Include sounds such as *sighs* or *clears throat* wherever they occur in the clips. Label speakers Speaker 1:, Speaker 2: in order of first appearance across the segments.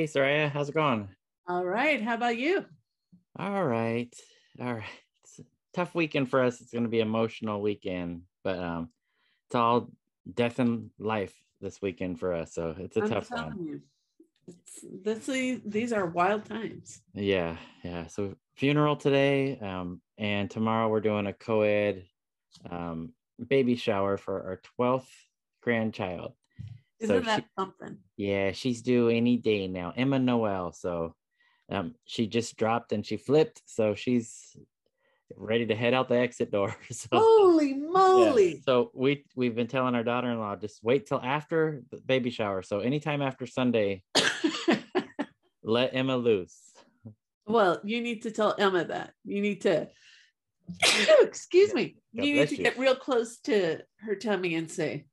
Speaker 1: Hey, Soraya, how's it going?
Speaker 2: All right. How about you?
Speaker 1: All right. All right. It's a tough weekend for us. It's going to be emotional weekend, but um, it's all death and life this weekend for us. So it's a
Speaker 2: I'm
Speaker 1: tough
Speaker 2: telling
Speaker 1: one.
Speaker 2: you, it's, this, these are wild times.
Speaker 1: Yeah. Yeah. So funeral today. Um, and tomorrow we're doing a co-ed um, baby shower for our 12th grandchild.
Speaker 2: Isn't
Speaker 1: so
Speaker 2: that
Speaker 1: she-
Speaker 2: something?
Speaker 1: Yeah, she's due any day now. Emma Noel. So um she just dropped and she flipped. So she's ready to head out the exit door. *laughs* So
Speaker 2: Holy
Speaker 1: yeah.
Speaker 2: moly.
Speaker 1: So we we've been telling our daughter-in-law just wait till after the baby shower. So anytime after Sunday, *laughs* let Emma loose.
Speaker 2: well, you need to tell Emma that. You need to, *laughs* excuse me,
Speaker 1: God
Speaker 2: you need to
Speaker 1: you.
Speaker 2: get real close to her tummy and say,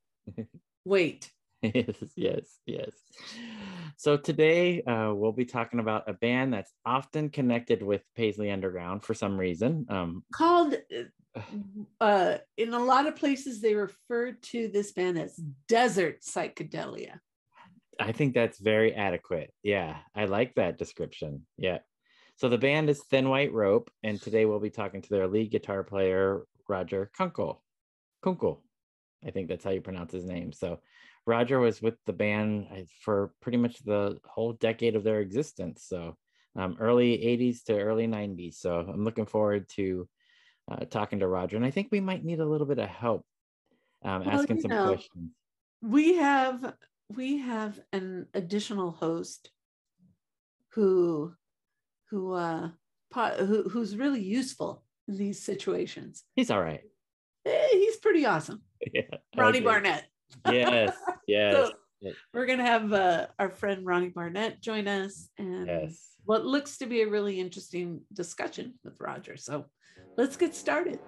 Speaker 2: wait. *laughs*
Speaker 1: yes, yes, yes. So today uh, we'll be talking about a band that's often connected with Paisley Underground for some reason. Um,
Speaker 2: Called, uh, *sighs* uh, in a lot of places, they refer to this band as desert psychedelia.
Speaker 1: I think that's very adequate. Yeah, I like that description. Yeah. So the band is Thin White Rope, and today we'll be talking to their lead guitar player, Roger Kunkel. Kunkel. I think that's how you pronounce his name. So Roger was with the band uh, for pretty much the whole decade of their existence. So um, early 80s to early 90s. So I'm looking forward to uh, talking to Roger. And I think we might need a little bit of help um,
Speaker 2: Well,
Speaker 1: asking some
Speaker 2: know,
Speaker 1: questions.
Speaker 2: we have we have an additional host who who uh who, who's really useful in these situations
Speaker 1: He's all right.
Speaker 2: Eh, he's pretty awesome *laughs*
Speaker 1: Yeah,
Speaker 2: ronnie barnett
Speaker 1: yes, *laughs* yes,
Speaker 2: So, we're gonna have uh, our friend ronnie barnett join us and
Speaker 1: yes.
Speaker 2: what looks to be a really interesting discussion with roger so let's get started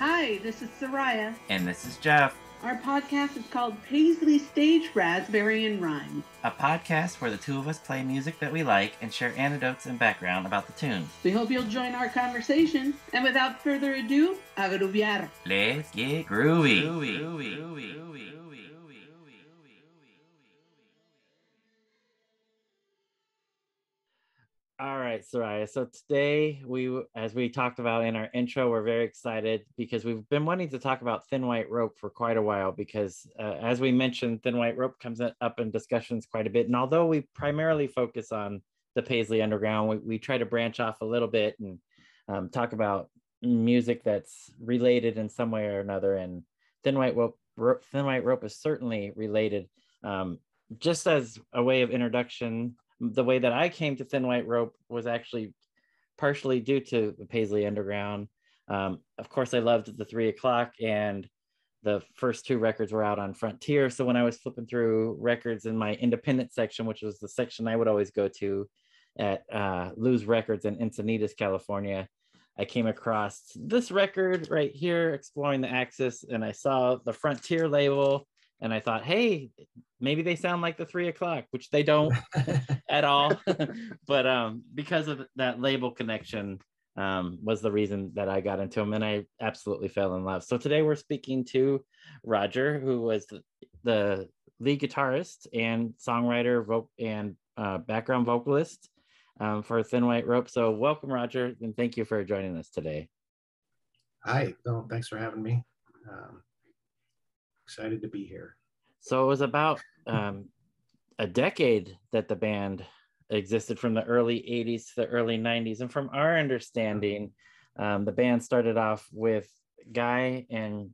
Speaker 3: Hi, this is Soraya.
Speaker 4: And this is Jeff,
Speaker 3: Our podcast is called Paisley Stage Raspberry and Rhyme.
Speaker 4: a podcast where the two of us play music that we like and share anecdotes and background about the tunes.
Speaker 3: We hope you'll join our conversation. And without further ado, agruviar.
Speaker 4: Let's get groovy.
Speaker 1: All right, Soraya. So today we, as we talked about in our intro, we're very excited because we've been wanting to talk about Thin White Rope for quite a while. Because uh, as we mentioned, Thin White Rope comes up in discussions quite a bit. And although we primarily focus on the Paisley Underground, we, we try to branch off a little bit and um, talk about music that's related in some way or another. And Thin White Rope, Ro- Thin White Rope is certainly related. Um, just as a way of introduction, the way that I came to Thin White Rope was actually partially due to the Paisley Underground. Um, of course, I loved the three o'clock, and the first two records were out on Frontier. So when I was flipping through records in my independent section, which was the section I would always go to at uh, Lou's Records in Encinitas, California, I came across this record right here, Exploring the Axis, and I saw the Frontier label, and I thought, hey, maybe they sound like the three o'clock, which they don't *laughs* *laughs* at all. *laughs* but um, because of that label connection, um, was the reason that I got into them, and I absolutely fell in love. So today we're speaking to Roger, who was the, the lead guitarist and songwriter, vo- and uh, background vocalist um, for Thin White Rope. So welcome, Roger, and thank you for joining us today.
Speaker 5: Hi, no, thanks for having me. Um, excited to be here.
Speaker 1: So it was about um, a decade that the band existed from the early 80s to the early 90s. And from our understanding, um, the band started off with Guy and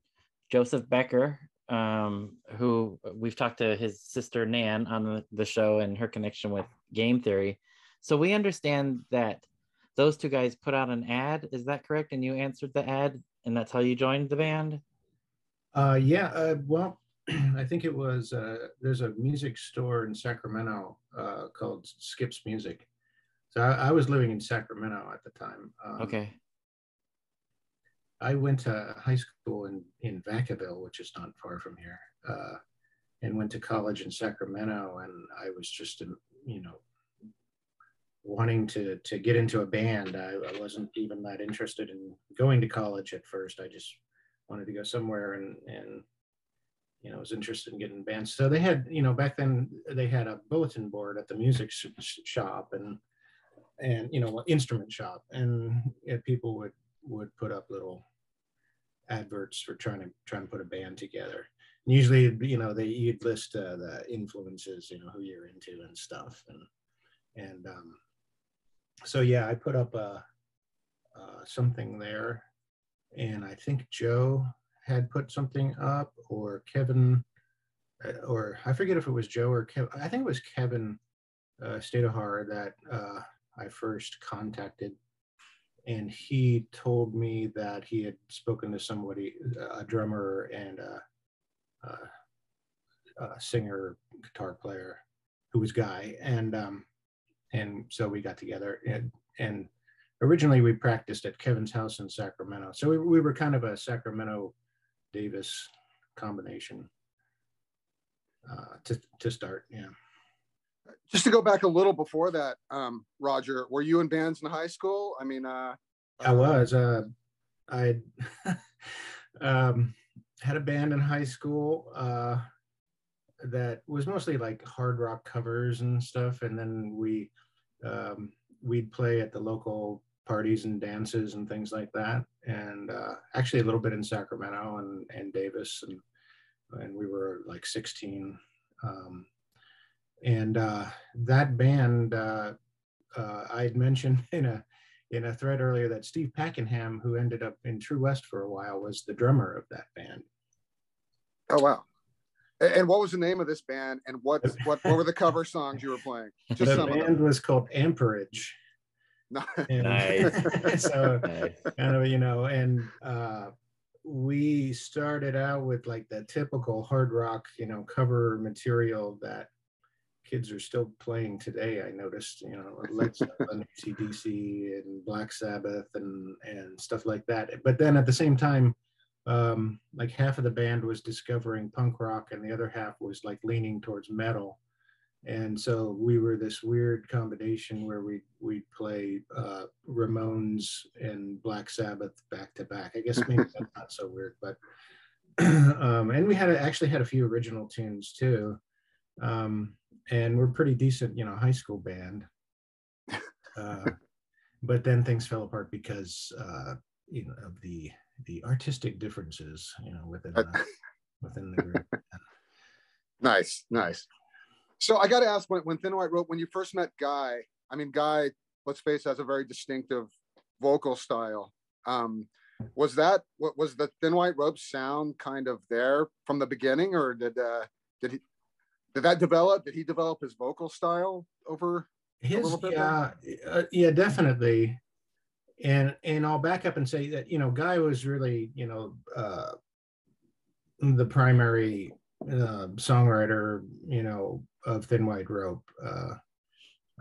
Speaker 1: Jozef Becker, um, who we've talked to his sister Nan on the, the show and her connection with game theory. So we understand that those two guys put out an ad. Is that correct? And you answered the ad, and that's how you joined the band?
Speaker 5: Uh, yeah, uh, well, *clears throat* I think it was, uh, there's a music store in Sacramento uh, called Skips Music. So I, I was living in Sacramento at the time. Um,
Speaker 1: Okay.
Speaker 5: I went to high school in, in Vacaville, which is not far from here, uh, and went to college in Sacramento. And I was just, you know, wanting to, to get into a band. I, I wasn't even that interested in going to college at first. I just wanted to go somewhere and, and you know was interested in getting bands. So they had you know back then they had a bulletin board at the music sh- shop and and you know instrument shop. And yeah, people would would put up little adverts for trying to trying to put a band together. And usually you know they you'd list uh, the influences you know who you're into and stuff. And and um, so yeah i put up a, uh, something there and i think joe had put something up or kevin uh, or i forget if it was joe or kevin i think it was kevin uh, horror that uh, i first contacted. And he told me that he had spoken to somebody a drummer and a, a, a singer guitar player who was guy. And um, and so we got together and and originally we practiced at kevin's house in sacramento so we, we were kind of a sacramento davis combination uh, to, to start yeah
Speaker 6: just to go back a little before that, um, Roger, were you in bands in high school? I mean, uh,
Speaker 5: I was. Uh, I *laughs* um, had a band in high school uh, that was mostly like hard rock covers and stuff, and then we um, we'd play at the local parties and dances and things like that, and uh, actually a little bit in Sacramento and and Davis, and and we were like 16. Um, and uh, that band uh, uh, I had mentioned *laughs* in a in a thread earlier that Steve Packenham, who ended up in True West for a while, was the drummer of that band.
Speaker 6: Oh wow! And what was the name of this band? And what what what were the cover songs you were playing? *laughs*
Speaker 5: Just the band was called Amperage. *laughs* nice. *laughs* so nice. kind of you know, and uh, we started out with like the typical hard rock, you know, cover material that kids are still playing today. I noticed, you know, Led Zeppelin, *laughs* ACDC, and Black Sabbath, and and stuff like that. But then at the same time, um, like half of the band was discovering punk rock, and the other half was like leaning towards metal. And so we were this weird combination where we we play uh, Ramones and Black Sabbath back to back. I guess maybe that's not so weird, but *clears throat* um, and we had actually had a few original tunes too. Um, and we're pretty decent, you know, high school band. Uh, but then things fell apart because uh, you know of the the artistic differences, you know, within the, within the group. *laughs*
Speaker 6: nice, nice. So I got to ask, when, when Thin White Rope, when you first met Guy, I mean, Guy, let's face it, has a very distinctive vocal style. Um, was that what was the Thin White Rope sound kind of there from the beginning, or did uh, did he did that develop? Did he develop his vocal style over
Speaker 5: his? Yeah, uh, yeah, definitely. And and I'll back up and say that you know, Guy was really you know uh, the primary uh, songwriter you know of Thin White Rope. Uh,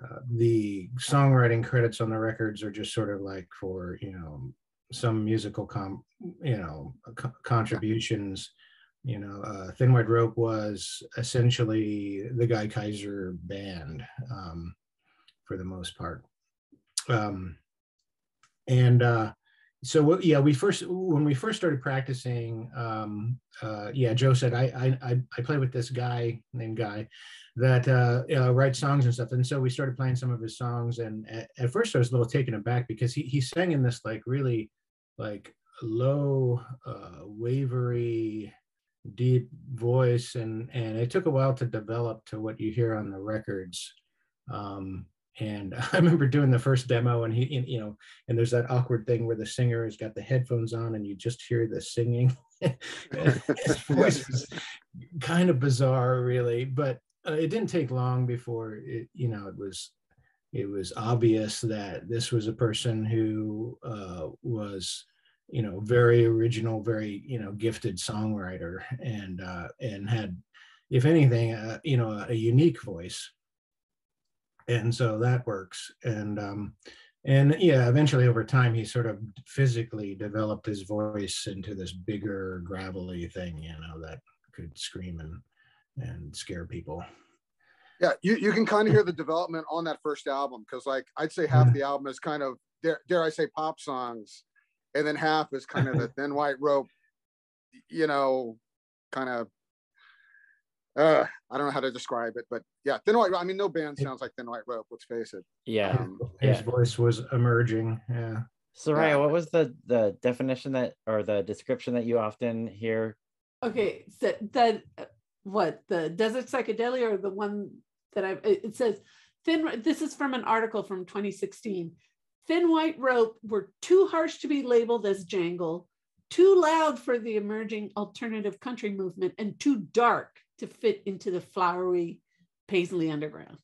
Speaker 5: uh, the songwriting credits on the records are just sort of like for you know some musical com you know co contributions you know, uh, Thin White Rope was essentially the Guy Kyser band um, for the most part. Um, and uh, so, yeah, we first, when we first started practicing, um, uh, yeah, Joe said, I, I, I play with this guy named Guy that uh, uh, writes songs and stuff. And so we started playing some of his songs. And at, at first I was a little taken aback because he, he sang in this like really like low, uh, wavery, deep voice and and it took a while to develop to what you hear on the records um, and *laughs* i remember doing the first demo and he you know and there's that awkward thing where the singer has got the headphones on and you just hear the singing. His voice was kind of bizarre really but uh, it didn't take long before it you know it was it was obvious that this was a person who uh, was you know very original very you know gifted songwriter and uh and had if anything uh, you know a unique voice and so that works. And um and yeah eventually over time he sort of physically developed his voice into this bigger gravelly thing you know that could scream and and scare people.
Speaker 6: Yeah you, you can kind of hear the development on that first album because like i'd say half the album is kind of dare, dare i say pop songs and then half is kind of *laughs* the thin white rope, you know, kind of uh, I don't know how to describe it, but yeah, Thin White. I mean, no band sounds like Thin White Rope. Let's face it.
Speaker 1: Yeah.
Speaker 6: Um,
Speaker 5: His
Speaker 1: Yeah.
Speaker 5: voice was emerging. Yeah.
Speaker 1: Soraya,
Speaker 6: Yeah.
Speaker 1: what was the the definition that or the description that you often hear?
Speaker 2: Okay, so that what the desert psychedelia or the one that I it it says thin. This is from an article from 2016. Thin white rope were too harsh to be labeled as jangle, too loud for the emerging alternative country movement, and too dark to fit into the flowery Paisley underground.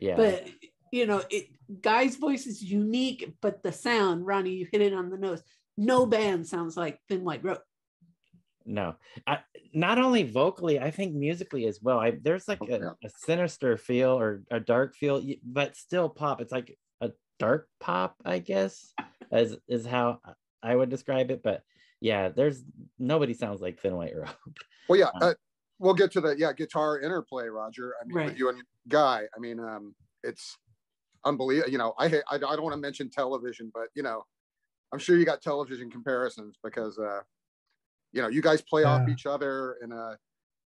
Speaker 1: Yeah.
Speaker 2: But you know, it guy's voice is unique, but the sound, Ronnie, you hit it on the nose. No band sounds like Thin White Rope.
Speaker 1: no I, not only vocally i think musically as well I, there's like a, a sinister feel or a dark feel but still pop it's like a dark pop i guess as is how i would describe it but yeah there's nobody sounds like thin white rope
Speaker 6: Well, yeah,
Speaker 1: Um,
Speaker 6: uh, we'll get to the yeah guitar interplay, Roger. I mean,
Speaker 2: Right.
Speaker 6: with you and Guy. I mean, um, it's unbelievable. You know, I hate. I, I don't want to mention television, but you know, I'm sure you got television comparisons because uh, you know, you guys play off each other. And uh,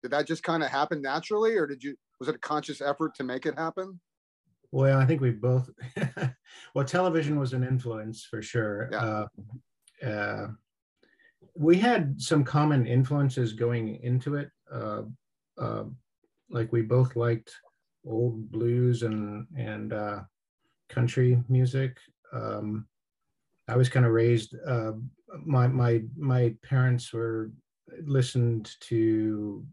Speaker 6: did that just kind of happen naturally, or did you? Was it a conscious effort to make it happen?
Speaker 5: Well, I think we both. *laughs* well, television was an influence for sure.
Speaker 6: Yeah.
Speaker 5: Uh, uh, we had some common influences going into it. Uh, uh, like we both liked old blues and and uh, country music. Um, I was kind of raised. Uh, my my my parents were listened to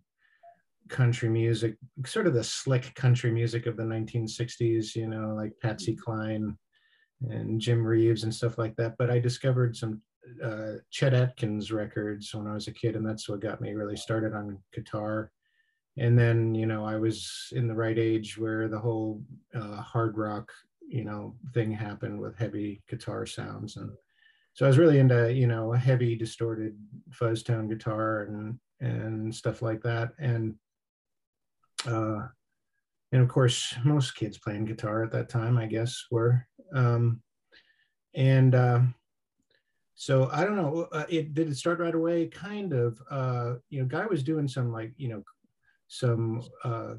Speaker 5: country music, sort of the slick country music of the 1960s, you know, like Patsy Cline and Jim Reeves and stuff like that. But I discovered some uh, Chet Atkins records when I was a kid, and that's what got me really started on guitar. And then, you know, I was in the right age where the whole uh, hard rock, you know, thing happened with heavy guitar sounds. And so I was really into, you know, a heavy distorted fuzz tone guitar and and stuff like that. And uh, and of course, most kids playing guitar at that time, I guess, were. Um, and uh, so I don't know. Uh, it did it start right away? Kind of. Uh, you know, guy was doing some like you know some uh,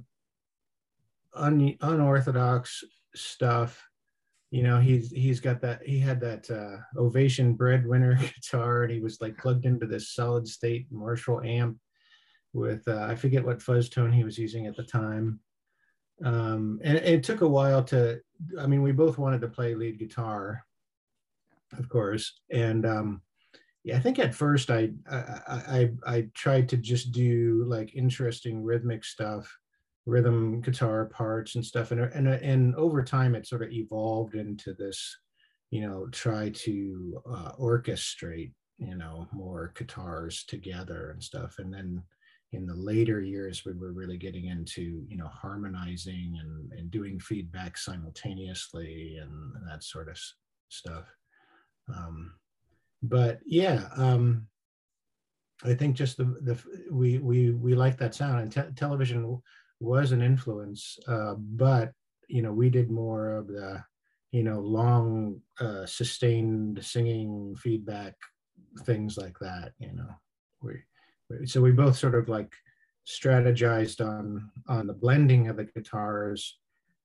Speaker 5: un, unorthodox stuff. You know, he's he's got that. He had that uh, Ovation breadwinner *laughs* guitar, and he was like plugged into this solid state Marshall amp with uh, I forget what fuzz tone he was using at the time. Um, and it took a while to. I mean, we both wanted to play lead guitar, of course, and um, yeah, I think at first I, I I I tried to just do like interesting rhythmic stuff, rhythm guitar parts and stuff, and and and over time it sort of evolved into this, you know, try to uh, orchestrate you know more guitars together and stuff, and then in the later years we were really getting into you know harmonizing and, and doing feedback simultaneously and, that sort of stuff um, but yeah um, i think just the, the we we we like that sound and te- television was an influence uh, but you know we did more of the you know long uh, sustained singing feedback things like that you know. We so we both sort of like strategized on on the blending of the guitars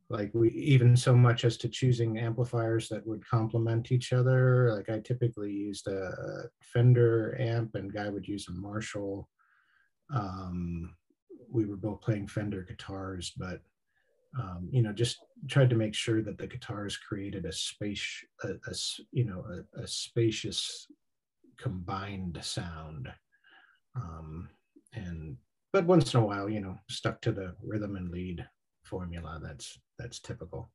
Speaker 5: like we even so much as to choosing amplifiers that would complement each other like i typically used a fender amp and guy would use a marshall. Um, we were both playing fender guitars but um, you know just tried to make sure that the guitars created a space a, a you know a, a spacious combined sound. Um, and but once in a while you know stuck to the rhythm and lead formula that's that's typical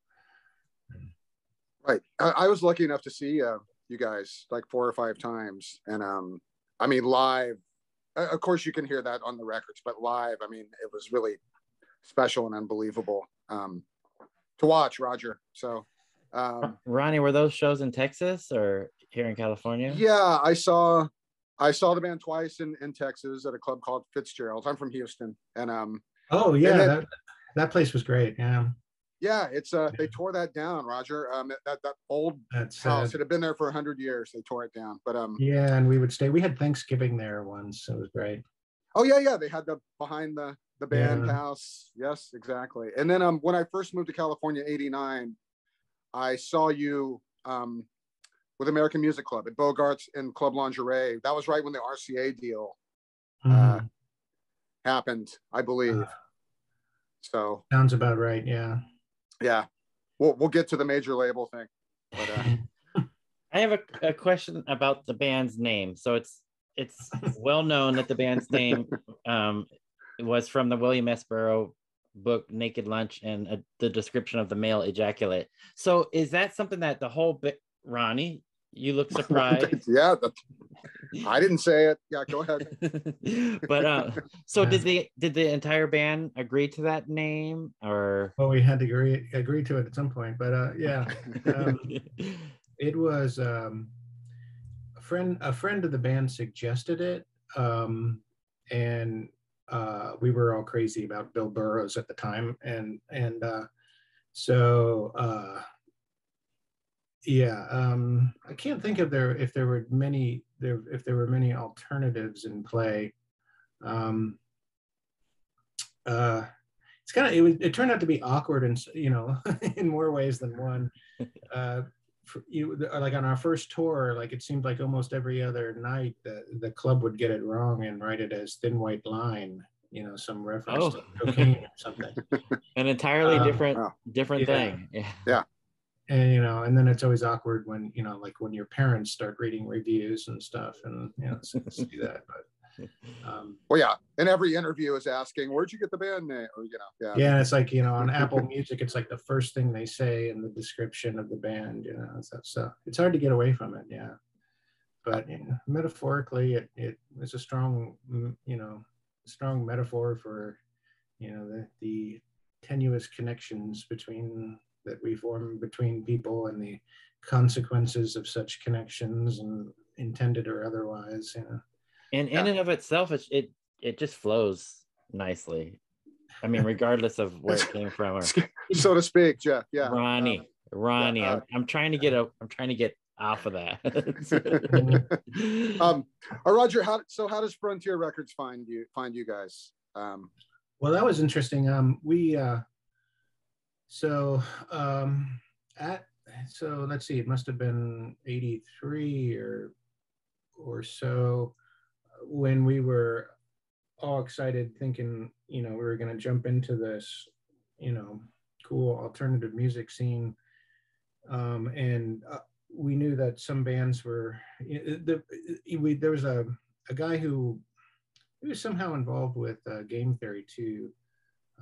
Speaker 6: Right. I, I was lucky enough to see uh, you guys like four or five times, and um, I mean live. uh, Of course, you can hear that on the records, but live, I mean, it was really special and unbelievable um, to watch, Roger. So, um, *laughs*
Speaker 1: ronnie were those shows in texas or here in california
Speaker 6: yeah, I saw, I saw the band twice in in Texas at a club called Fitzgerald's. I'm from Houston, and um,
Speaker 5: oh yeah
Speaker 6: then-
Speaker 5: that, that place was great yeah
Speaker 6: yeah, it's uh, they tore that down, Roger. Um, that that old
Speaker 5: that's uh,
Speaker 6: house. It had been there for a hundred years. They tore it down, but um,
Speaker 5: yeah and we would stay we had thanksgiving there once so it was great
Speaker 6: Oh yeah, yeah. They had the behind the the band
Speaker 5: Yeah.
Speaker 6: house. Yes, exactly. And then um, when I first moved to California, '89, I saw you um, with American Music Club at Bogarts and Club Lingerie. That was right when the RCA deal uh, happened, I believe. So
Speaker 5: Sounds about right. Yeah.
Speaker 6: yeah, we'll we'll get to the major label thing. But uh, *laughs*
Speaker 1: I have a, a question about the band's name. So it's it's well known that the band's name um, was from the William S. Burroughs book Naked Lunch and uh, the description of the male ejaculate. So is that something that the whole bit, Ronnie? You look *laughs* surprised.
Speaker 6: yeah, that, I didn't say it. Yeah, go ahead. *laughs*
Speaker 1: but uh, so did the did the entire band agree to that name or?
Speaker 5: Well, we had to agree agree to it at some point, but uh, yeah, um, *laughs* it was um, a friend a friend of the band suggested it, um, and uh, we were all crazy about Bill Burroughs at the time, and and uh, so uh, yeah, um, I can't think of there if there were many there if there were many alternatives in play. Um, uh, it's kind of it, was, it turned out to be awkward and you know *laughs* in more ways than one *laughs* uh for, you like on our first tour like it seemed like almost every other night the, the club would get it wrong and write it as thin white line you know some reference
Speaker 1: Oh.
Speaker 5: to cocaine or something *laughs*
Speaker 1: An entirely
Speaker 5: Uh,
Speaker 1: different
Speaker 6: wow.
Speaker 1: different
Speaker 5: Yeah.
Speaker 1: thing. Yeah.
Speaker 5: And you know and then it's always awkward when you know like when your parents start reading reviews and stuff and you know see that but *laughs* um
Speaker 6: Well, yeah, and every interview is asking, "Where'd you get the band name?" Or you know, yeah,
Speaker 5: yeah it's like you know on *laughs* apple music it's like the first thing they say in the description of the band you know so, so it's hard to get away from it yeah but you know, metaphorically it, it was a strong you know strong metaphor for you know the, the tenuous connections between that we form between people and the consequences of such connections and intended or otherwise you know
Speaker 1: And in
Speaker 6: Yeah.
Speaker 1: and of itself, it it it just flows nicely. I mean, regardless of where it came from or
Speaker 6: so to speak, Jeff. Yeah,
Speaker 1: Ronnie, Ronnie.
Speaker 6: uh,
Speaker 1: I'm, I'm trying to get a I'm trying to get off of that. *laughs*
Speaker 6: Um, uh, Roger, how so? How does Frontier Records find you? Find you guys? Um,
Speaker 5: Well, that was interesting. Um, we uh, so um, at so let's see, it must have been '83 or or so when we were all excited, thinking you know we were going to jump into this you know cool alternative music scene, um, and uh, we knew that some bands were the we there was a a guy who he was somehow involved with uh, game theory too.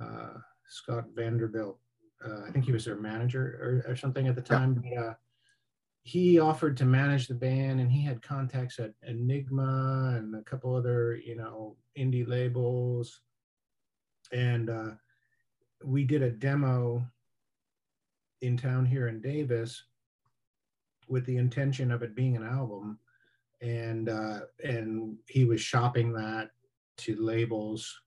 Speaker 5: Uh, Scott Vanderbilt, uh, I think he was their manager or, or something at the
Speaker 6: Yeah.
Speaker 5: time. But, uh, he offered to manage the band, and he had contacts at Enigma and a couple other, you know, indie labels. And uh, we did a demo in town here in Davis with the intention of it being an album and uh, and he was shopping that to labels.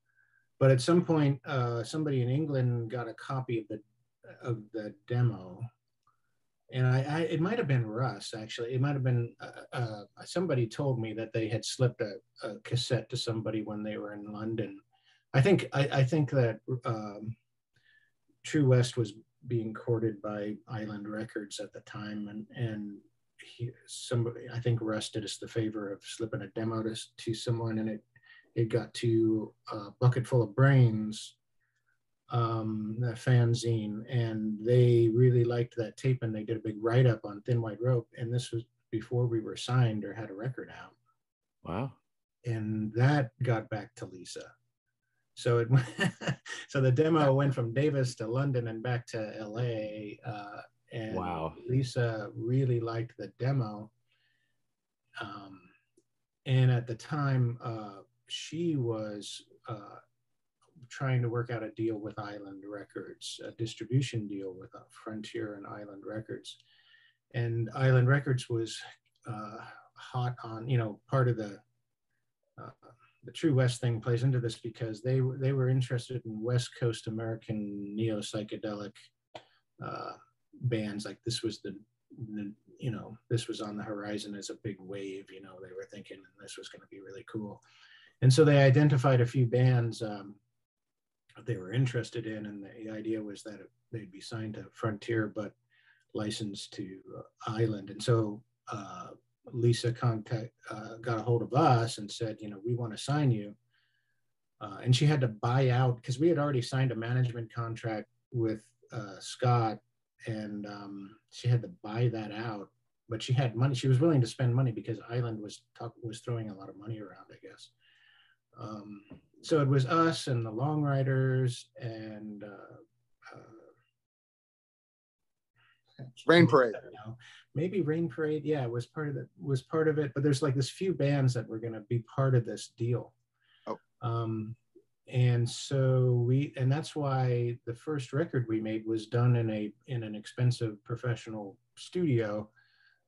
Speaker 5: But at some point, uh, somebody in England got a copy of the of the demo, and I, I it might have been Russ actually. It might have been uh, uh, somebody told me that they had slipped a, a cassette to somebody when they were in London. I think I, I think that um, True West was being courted by Island Records at the time, and and he somebody I think Russ did us the favor of slipping a demo to, to someone, and it it got to a Bucketfull of Brains, um, fanzine, and they really liked that tape, and they did a big write up on Thin White Rope, and this was before we were signed or had a record out,
Speaker 1: wow.
Speaker 5: and that got back to Lisa. So it went, *laughs* so the demo *laughs* went from Davis to London and back to LA. Uh, and
Speaker 1: Wow.
Speaker 5: Lisa really liked the demo. Um, and at the time, uh, she was uh, trying to work out a deal with Island Records, a distribution deal with uh, Frontier and Island Records. And Island Records was uh, hot on, you know, part of the uh, the True West thing plays into this because they they were interested in West Coast American neo psychedelic uh, bands. Like this was the, the you know this was on the horizon as a big wave. You know they were thinking this was going to be really cool, and so they identified a few bands. Um, they were interested in, and the idea was that they'd be signed to Frontier, but licensed to uh, Island. And so uh, Lisa contact uh, got a hold of us and said, you know, we want to sign you. Uh, and she had to buy out because we had already signed a management contract with uh, Scott, and um, she had to buy that out. But she had money; she was willing to spend money because Island was talk, was throwing a lot of money around, I guess. Um, so it was us and the Long Ryders and uh,
Speaker 6: Rain Parade.
Speaker 5: Maybe Rain Parade. Yeah, was part of it. Was part of it. But there's like this few bands that were going to be part of this deal.
Speaker 6: Oh.
Speaker 5: Um, and so we, and that's why the first record we made was done in a in an expensive professional studio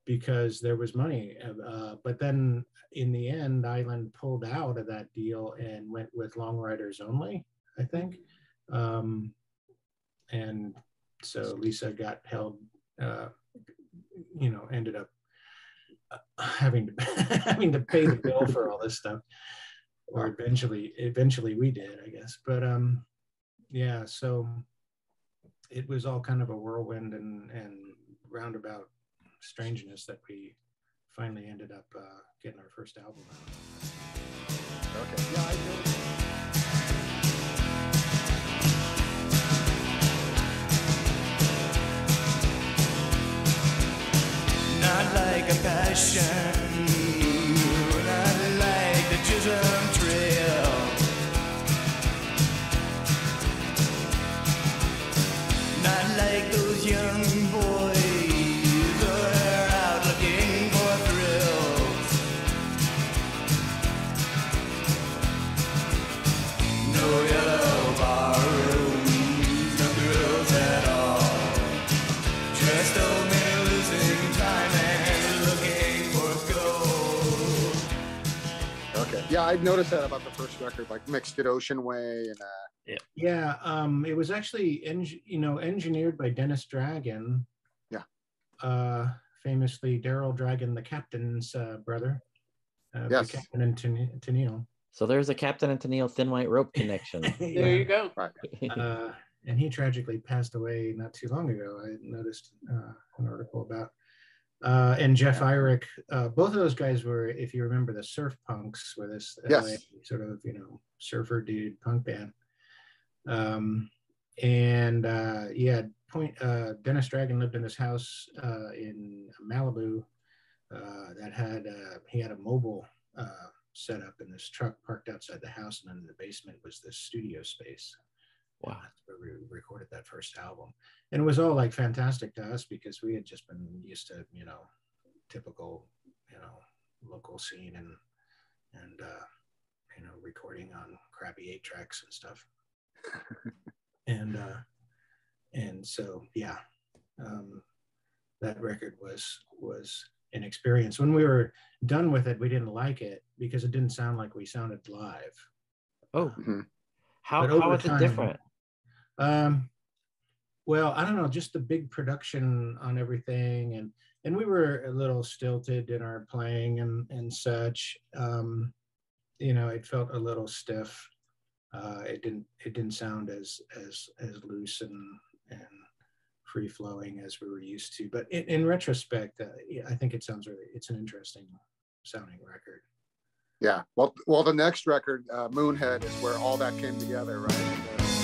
Speaker 5: because there was money. Uh, but then in the end, Island pulled out of that deal and went with Long Ryders only. I think. Um, and so Lisa got held uh, you know, ended up uh, having to *laughs* having to pay the bill for all this stuff, or eventually, eventually we did, I guess. But um, yeah, so it was all kind of a whirlwind and and roundabout strangeness that we finally ended up uh, getting our first album out.
Speaker 6: Okay. Yeah, I
Speaker 7: not like a passion,
Speaker 6: Okay. Yeah, I noticed that about the first record, like mixed it Ocean Way and uh
Speaker 5: Yeah, um, it was actually eng- you know engineered by Dennis Dragon.
Speaker 6: Yeah.
Speaker 5: Uh, famously Daryl Dragon, the captain's uh, brother. Uh,
Speaker 6: Yes.
Speaker 5: The captain and Ten- Tennille.
Speaker 1: So there's a Captain and Tennille thin white rope connection. *laughs*
Speaker 2: There
Speaker 5: Yeah.
Speaker 2: you go. *laughs*
Speaker 5: uh, and he tragically passed away not too long ago. I noticed uh, an article about. Uh, and Jeff Irick, uh, both of those guys were, if you remember, the Surf Punks, were this
Speaker 6: Yes.
Speaker 5: Sort of you know surfer dude punk band. Um, and uh, yeah, point uh, Dennis Dragon lived in this house uh, in Malibu uh, that had uh, he had a mobile uh, set up in this truck parked outside the house, and then in the basement was this studio space.
Speaker 1: Wow.
Speaker 5: That's where we recorded that first album. And it was all like fantastic to us because we had just been used to, you know, typical, you know, local scene and, and, uh, you know, recording on crappy eight tracks and stuff. *laughs* and, uh, and so, yeah, um, that record was, was an experience. When we were done with it, we didn't like it because it didn't sound like we sounded live.
Speaker 1: Oh, how,
Speaker 5: But
Speaker 1: how
Speaker 5: over
Speaker 1: is it different?
Speaker 5: Um, well, I don't know, just the big production on everything, and and we were a little stilted in our playing and and such. Um, you know, it felt a little stiff. Uh, it didn't it didn't sound as as as loose and and free flowing as we were used to. But in, in retrospect, uh, yeah, I think it sounds really it's an interesting sounding record.
Speaker 6: yeah. Well well the next record, uh Moonhead, is where all that came together, right?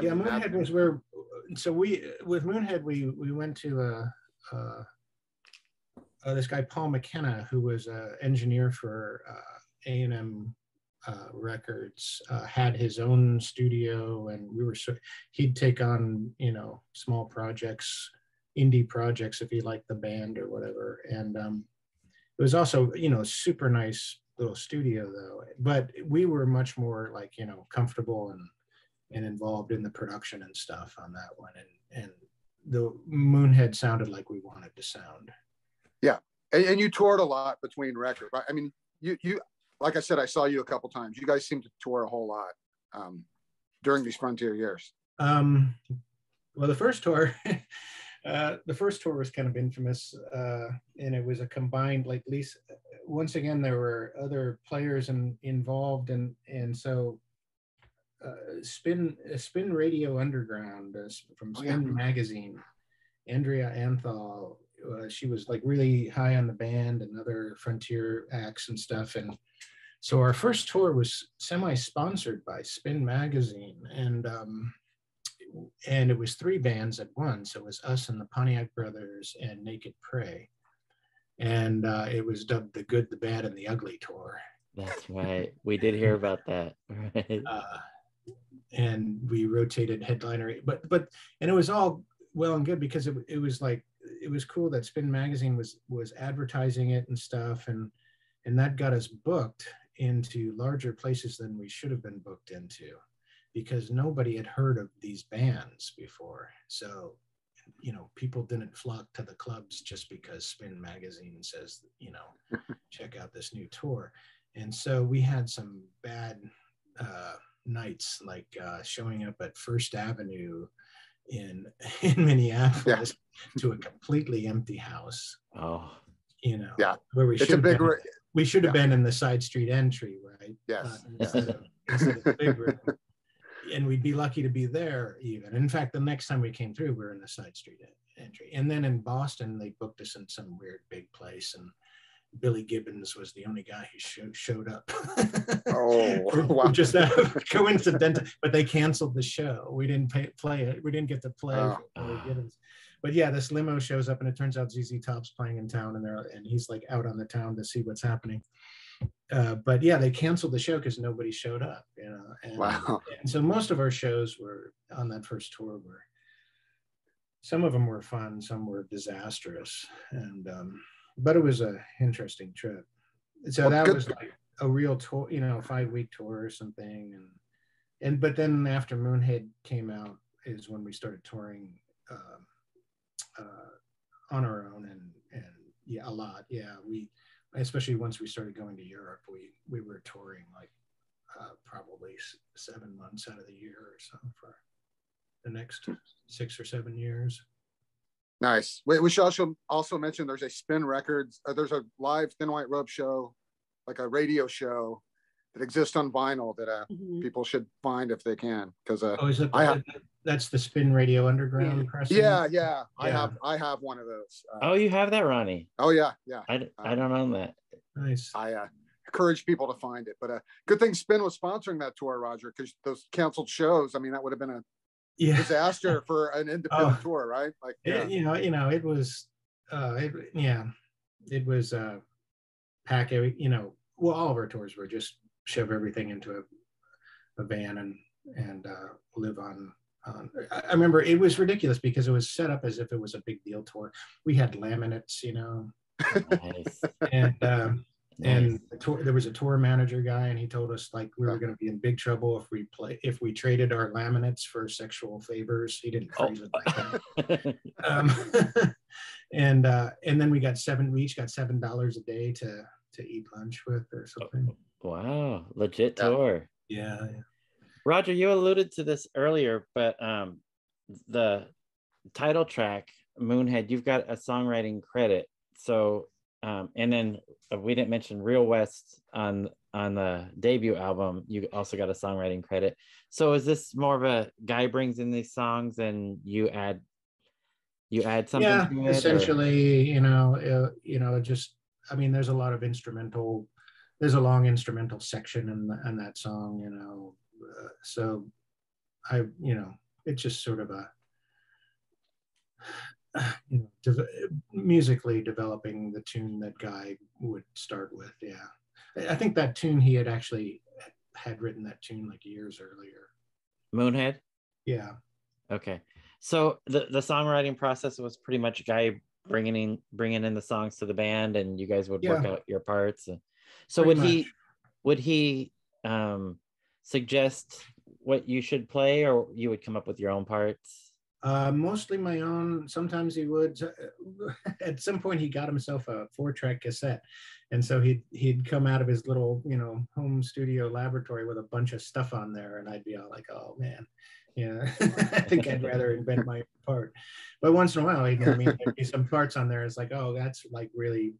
Speaker 5: Yeah, Moonhead was
Speaker 6: where.
Speaker 5: So we with Moonhead we we went to uh, uh, uh, this guy Paul McKenna who was an engineer for uh, A and M uh, Records uh, had his own studio and we were so he'd take on you know small projects, indie projects if he liked the band or whatever. And um, it was also you know super nice little studio though. But we were much more like you know comfortable and and involved in the production and stuff on that one and and the Moonhead sounded like we wanted to sound.
Speaker 6: And, and you toured a lot between records? I mean, you you like I said, I saw you a couple times. You guys seem to tour a whole lot um, during these frontier years.
Speaker 5: Um, well, the first tour, *laughs* uh, the first tour was kind of infamous, uh, and it was a combined, like, least once again there were other players in, involved, and and so uh, Spin Spin Radio Underground uh, from
Speaker 6: Oh, yeah.
Speaker 5: Spin Magazine, Andrea Anthol. Uh, she was like really high on the band and other frontier acts and stuff, and so our first tour was semi-sponsored by Spin Magazine, and um, and it was three bands at once. It was us and the Pontiac Brothers and Naked Prey, and uh, it was dubbed the Good, the Bad, and the Ugly tour.
Speaker 1: That's right. We did hear about that. *laughs* Right.
Speaker 5: Uh, and we rotated headliner, but but and it was all well and good because it, it was like it was cool that Spin Magazine was was advertising it and stuff, and and that got us booked into larger places than we should have been booked into because nobody had heard of these bands before. So, you know, people didn't flock to the clubs just because Spin Magazine says, you know, *laughs* check out this new tour. And so we had some bad uh, nights, like uh, showing up at First Avenue in *laughs* in Minneapolis to a completely empty house.
Speaker 1: Oh,
Speaker 5: You know,
Speaker 6: Yeah.
Speaker 5: where we
Speaker 6: It's a
Speaker 5: should
Speaker 6: big,
Speaker 5: been,
Speaker 6: ra-
Speaker 5: we should have been in the side street entry, right?
Speaker 6: Yes,
Speaker 5: Uh, instead, of, instead of big room. And we'd be lucky to be there even. In fact, the next time we came through, we were in the side street entry. And then in Boston, they booked us in some weird big place. And Billy Gibbons was the only guy who show, showed up.
Speaker 6: Oh, *laughs* wow. *laughs*
Speaker 5: Just of coincidental, but they canceled the show. We didn't pay, play it. We didn't get to play
Speaker 6: Oh.
Speaker 5: Billy Gibbons. But yeah, this limo shows up and it turns out ZZ Top's playing in town and they're and he's like out on the town to see what's happening. Uh, but yeah, they canceled the show because nobody showed up, you know. And,
Speaker 6: Wow.
Speaker 5: and so most of our shows were on that first tour were some of them were fun, some were disastrous, and um, but it was a interesting trip. So
Speaker 6: Well,
Speaker 5: that
Speaker 6: good-
Speaker 5: was like a real tour, you know, five week tour or something, and and but then after Moonhead came out is when we started touring um uh, on our own and and yeah a lot. Yeah we especially once we started going to Europe we we were touring like uh, probably s- seven months out of the year or so for the next six or seven years
Speaker 6: Nice. Wait, we should also also mention there's a Spin Records. Uh, there's a live Thin White Rope show, like a radio show, that exists on vinyl that uh,
Speaker 2: Mhm.
Speaker 6: people should find if they can. Because uh,
Speaker 5: oh is it
Speaker 6: I have-
Speaker 5: that's the spin radio underground pressing?
Speaker 6: yeah, yeah, I have I have one of those. Uh,
Speaker 1: oh, you have that, Ronnie.
Speaker 6: oh yeah, yeah.
Speaker 1: I, I don't own that.
Speaker 5: nice
Speaker 6: I uh, encourage people to find it. But uh, good thing Spin was sponsoring that tour, Roger, because those canceled shows. I mean, that would have been a
Speaker 5: yeah
Speaker 6: disaster *laughs* for an independent
Speaker 5: Oh.
Speaker 6: tour, right? Like,
Speaker 5: It- you know, you know, it was, uh, it, yeah, it was, uh, pack every, you know, well, all of our tours were just shove everything into a, a van and, and, uh, live on, on, I, I remember it was ridiculous because it was set up as if it was a big deal tour. We had laminates, you know, *laughs*
Speaker 1: Nice.
Speaker 5: and, um, and the tour, there was a tour manager guy and he told us like we were going to be in big trouble if we play if we traded our laminates for sexual favors he didn't
Speaker 1: Oh.
Speaker 5: phrase it like that *laughs* um, *laughs* and uh, and then we got seven. We each got seven dollars a day to to eat lunch with or something.
Speaker 1: wow, legit tour.
Speaker 5: Yeah, yeah.
Speaker 1: Roger, you alluded to this earlier, but um, the title track, Moonhead, you've got a songwriting credit. So, um, and then uh, we didn't mention Real West on on the debut album. You also got a songwriting credit. So, is this more of a guy brings in these songs and you add you add something
Speaker 5: yeah,
Speaker 1: to it? or-
Speaker 5: essentially, you know, uh, you know, just I mean, there's a lot of instrumental. There's a long instrumental section in, the, in that song, you know. Uh, so, I, you know, it's just sort of a, you know, de- musically developing the tune that Guy would start with. Yeah, I- think that tune he had actually had written that tune like years earlier.
Speaker 1: Moonhead.
Speaker 5: Yeah.
Speaker 1: Okay. So the the songwriting process was pretty much guy bringing in bringing in the songs to the band, and you guys would work out your parts. So
Speaker 5: Pretty
Speaker 1: would he would he um, suggest what you should play, or you would come up with your own parts?
Speaker 5: Uh, mostly my own. Sometimes he would. uh, *laughs* At some point, he got himself a four-track cassette, and so he'd he'd come out of his little, you know, home studio laboratory with a bunch of stuff on there, and I'd be all like, "Oh man, yeah, *laughs* I think I'd rather invent my part." But once in a while, you know, I mean, there'd be some parts on there. It's like, "Oh, that's like really,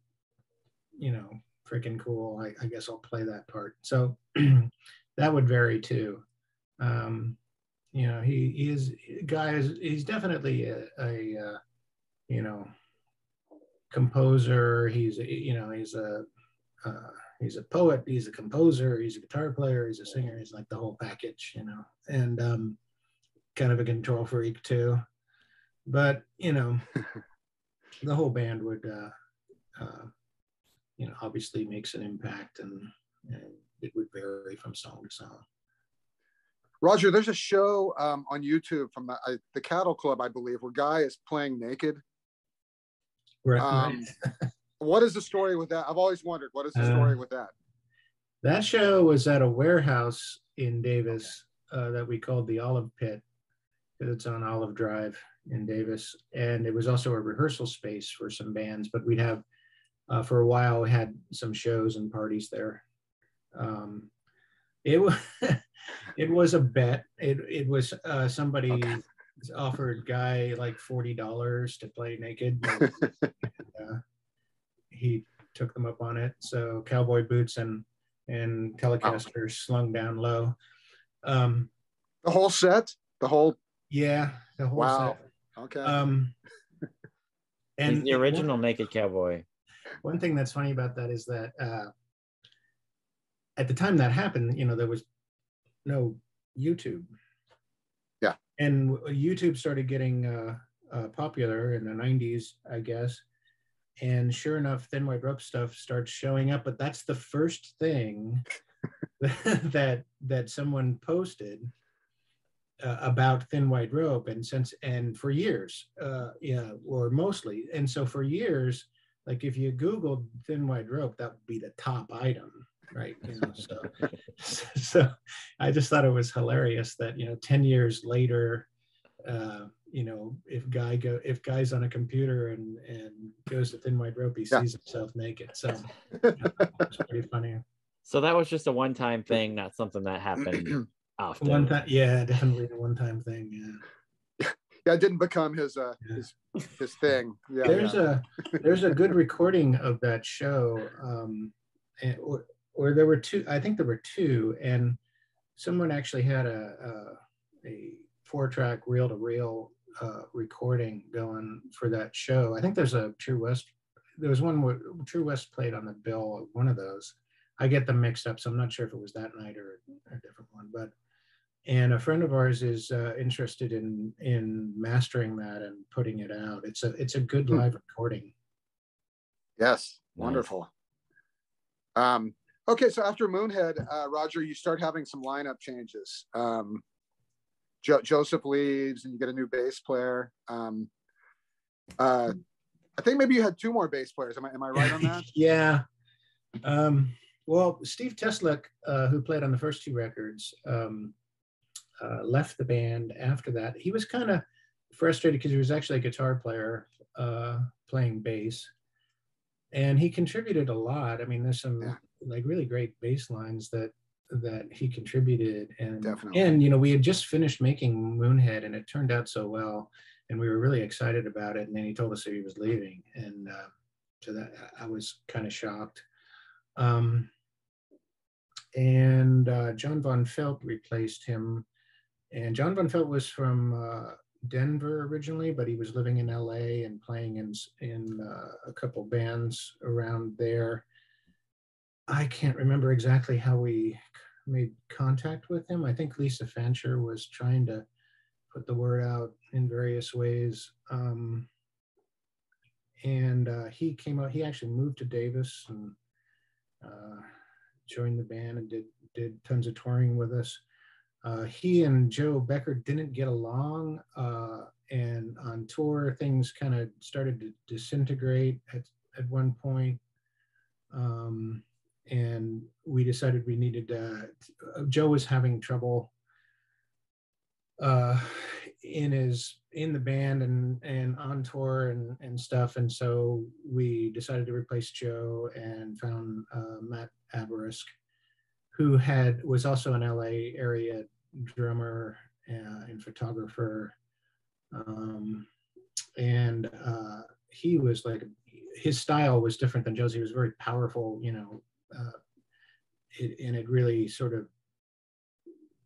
Speaker 5: you know, freaking cool. I, I guess I'll play that part." So *clears throat* that would vary too. Um, you know he, he is guy is he's definitely a, a uh, you know composer. He's a, you know he's a uh, he's a poet he's a composer he's a guitar player he's a singer he's like the whole package you know and um kind of a control freak too. But you know *laughs* the whole band would uh, uh you know obviously makes an impact and, and it would vary from song to song
Speaker 6: Roger, there's a show um, on YouTube from the, uh, the Cattle Club, I believe, where Guy is playing naked.
Speaker 5: Right.
Speaker 6: Um, *laughs* what is the story with that? I've always wondered what is the
Speaker 5: Uh,
Speaker 6: story with that?
Speaker 5: That show was at a warehouse in Davis uh, that we called the Olive Pit. 'cause It's on Olive Drive in Davis, and it was also a rehearsal space for some bands. But we'd have, uh, for a while, we had some shows and parties there. Um, it was, *laughs* it was a bet. It it was uh, somebody
Speaker 6: Okay.
Speaker 5: offered guy like forty dollars to play naked. *laughs* and, uh, he took them up on it. So cowboy boots and and Telecaster slung down low. Um,
Speaker 6: The whole set? The whole,
Speaker 5: yeah, the whole
Speaker 6: Wow.
Speaker 5: set.
Speaker 6: okay.
Speaker 5: Um,
Speaker 1: He's the
Speaker 5: one-
Speaker 1: original naked cowboy.
Speaker 5: One thing that's funny about that is that uh, at the time that happened, you know, there was no YouTube.
Speaker 6: Yeah.
Speaker 5: And YouTube started getting uh, uh, popular in the 90s, I guess. And sure enough, Thin White Rope stuff starts showing up. But that's the first thing *laughs* that that someone posted uh, about Thin White Rope. And since and for years, uh, yeah, or mostly. And so for years, like if you googled thin white rope that would be the top item right you know so *laughs* so i just thought it was hilarious that you know 10 years later uh you know if guy go if guy's on a computer and and goes to thin white rope he
Speaker 6: Yeah.
Speaker 5: sees himself naked so *laughs* you know, it's pretty funny
Speaker 1: So that was just a one-time thing, not something that happened *clears throat* often.
Speaker 5: one time yeah definitely a one-time thing yeah *laughs*
Speaker 6: yeah, it didn't become his uh
Speaker 5: Yeah.
Speaker 6: his his thing. Yeah.
Speaker 5: there's
Speaker 6: yeah.
Speaker 5: a there's a good recording of that show um and, or, or there were two i think there were two and someone actually had a a, a four track reel to reel uh recording going for that show i think there's a true west there was one where true west played on the bill of one of those i get them mixed up so i'm not sure if it was that night or a different one but and a friend of ours is uh, interested in in mastering that and putting it out. It's a it's a good
Speaker 6: Hmm.
Speaker 5: live recording.
Speaker 6: Yes,
Speaker 1: Nice.
Speaker 6: wonderful. Um, okay, so after Moonhead, uh, Roger, you start having some lineup changes. Um, jo- Jozef leaves, and you get a new bass player. Um, uh, I think maybe you had two more bass players. Am I am I right on that? *laughs*
Speaker 5: yeah. Um, well, Steve Tesluk, uh, who played on the first two records, um, uh, left the band after that. He was kind of frustrated because he was actually a guitar player uh, playing bass, and he contributed a lot. I mean, there's some
Speaker 6: Yeah.
Speaker 5: Like really great bass lines that that he contributed, and
Speaker 6: Definitely.
Speaker 5: and you know we had just finished making Moonhead, and it turned out so well, and we were really excited about it. And then he told us that he was leaving, and uh, so that I was kind of shocked. Um, and uh, John Von Feldt replaced him. And John Von Feldt was from uh, Denver originally, but he was living in LA and playing in in uh, a couple bands around there. I can't remember exactly how we made contact with him. I think Lisa Fancher was trying to put the word out in various ways. Um, and uh, he came out. He actually moved to Davis and uh, joined the band and did did tons of touring with us. Uh, he and Joe Becker didn't get along, uh, and on tour things kind of started to disintegrate at at one point. Um, and we decided we needed. Uh, Joe was having trouble uh, in his in the band and and on tour and and stuff and so we decided to replace joe and found uh, Matt Abourezk who had was also an la area drummer uh, and photographer um, and uh, he was like his style was different than joe's he was very powerful you know uh, it, and it really sort of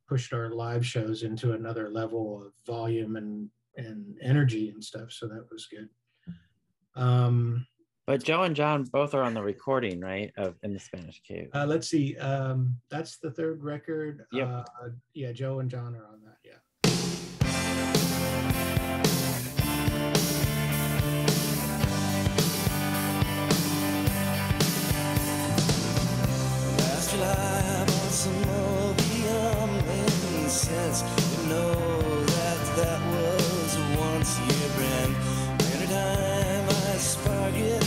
Speaker 5: pushed our live shows into another level of volume and and energy and stuff so that was good um
Speaker 1: But Joe and John both are on the recording, right? Of in the Spanish Cave.
Speaker 5: uh let's see um that's the third record
Speaker 1: Yep.
Speaker 5: uh yeah joe and john are on that yeah
Speaker 7: July, I bought some opium and since you know that that was once a year brand. Every time I spark it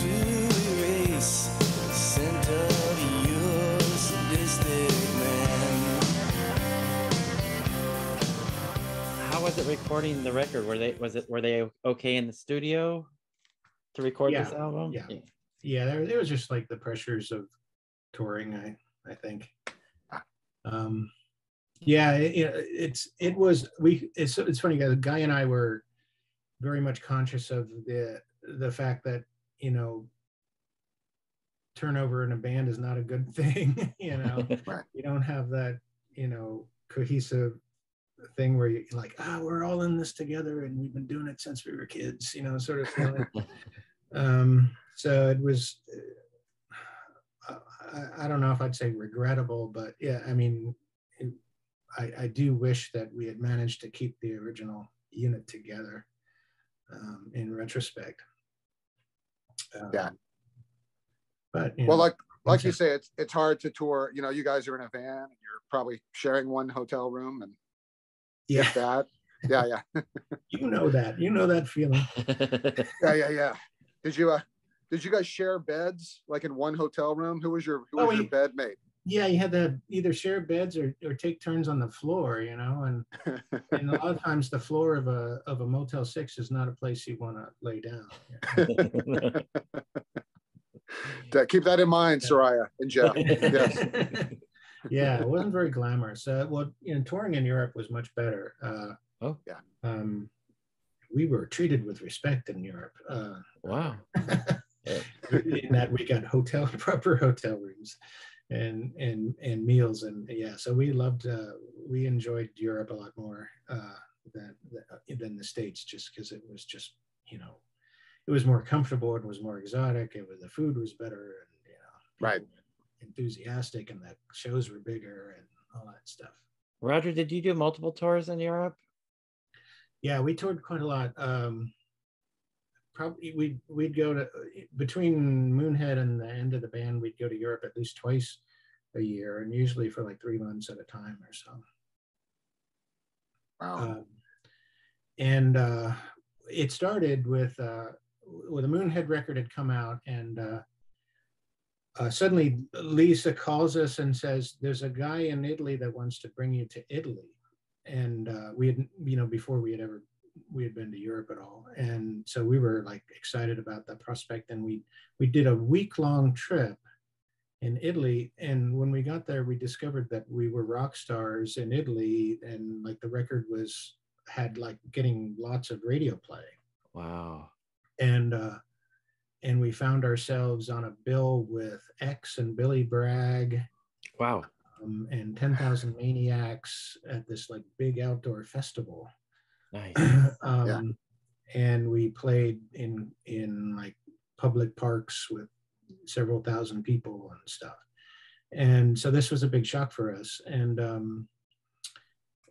Speaker 7: to erase the scent of your sadistic man.
Speaker 1: How was it recording the record? Were they was it were they okay in the studio to record this
Speaker 5: Yeah,
Speaker 1: album?
Speaker 5: yeah. yeah there, there was just like the pressures of touring i i think. Um yeah it, it- it's it was we it's it's funny the guy and i were very much conscious of the the fact that you know turnover in a band is not a good *laughs* thing you know? *laughs* You don't have that you know cohesive thing where you're like ah we're all in this together and we've been doing it since we were kids you know sort of feeling. *laughs* Um so it was uh, I, I don't know if i'd say regrettable but yeah i mean it, I, I do wish that we had managed to keep the original unit together um, in retrospect Um,
Speaker 6: Yeah.
Speaker 5: but you
Speaker 6: Well,
Speaker 5: know,
Speaker 6: like like you say, it's it's hard to tour. You know, you guys are in a van and you're probably sharing one hotel room and
Speaker 5: yeah
Speaker 6: that. Yeah, yeah, *laughs*
Speaker 5: you know that you know that feeling *laughs*
Speaker 6: yeah, yeah, yeah. Did you uh did you guys share beds like in one hotel room? Who was your who was
Speaker 5: Oh,
Speaker 6: your
Speaker 5: we-
Speaker 6: bed mate?
Speaker 5: yeah you had to either share beds or, or take turns on the floor you know and *laughs* and a lot of times the floor of a of a motel six is not a place you want to lay down *laughs*
Speaker 6: Yeah, Keep that in mind, Soraya and Jeff. Yes. *laughs*
Speaker 5: yeah it wasn't very glamorous uh, well you know touring in europe was much better uh
Speaker 1: Oh.
Speaker 6: Yeah.
Speaker 5: um we were treated with respect in europe uh
Speaker 1: wow.
Speaker 5: In that we got hotel *laughs* proper hotel rooms and and and meals and yeah so we loved uh we enjoyed europe a lot more uh than than the states just because it was just you know it was more comfortable it was more exotic it was the food was better and you know
Speaker 6: Right.
Speaker 5: enthusiastic and the shows were bigger and all that stuff
Speaker 1: Roger, did you do multiple tours in Europe?
Speaker 5: yeah we toured quite a lot um probably we'd we'd go to between moonhead and the end of the band we'd go to europe at least twice a year and usually for like three months at a time or so
Speaker 6: Wow.
Speaker 5: um, and uh it started with uh well the moonhead record had come out and uh uh, suddenly Lisa calls us and says, "There's a guy in Italy that wants to bring you to Italy," and uh, we had, you know, before we had ever we had been to Europe at all, and so we were like excited about that prospect, and we we did a week long trip in Italy, and when we got there, we discovered that we were rock stars in Italy, and like the record was had like getting lots of radio play.
Speaker 1: Wow.
Speaker 5: and uh, and we found ourselves on a bill with X and Billy Bragg.
Speaker 1: Wow.
Speaker 5: um, and Ten Thousand Maniacs at this like big outdoor festival,
Speaker 1: Nice. *clears throat*
Speaker 5: um, and we played in in like public parks with several thousand people and stuff, and so this was a big shock for us, and um,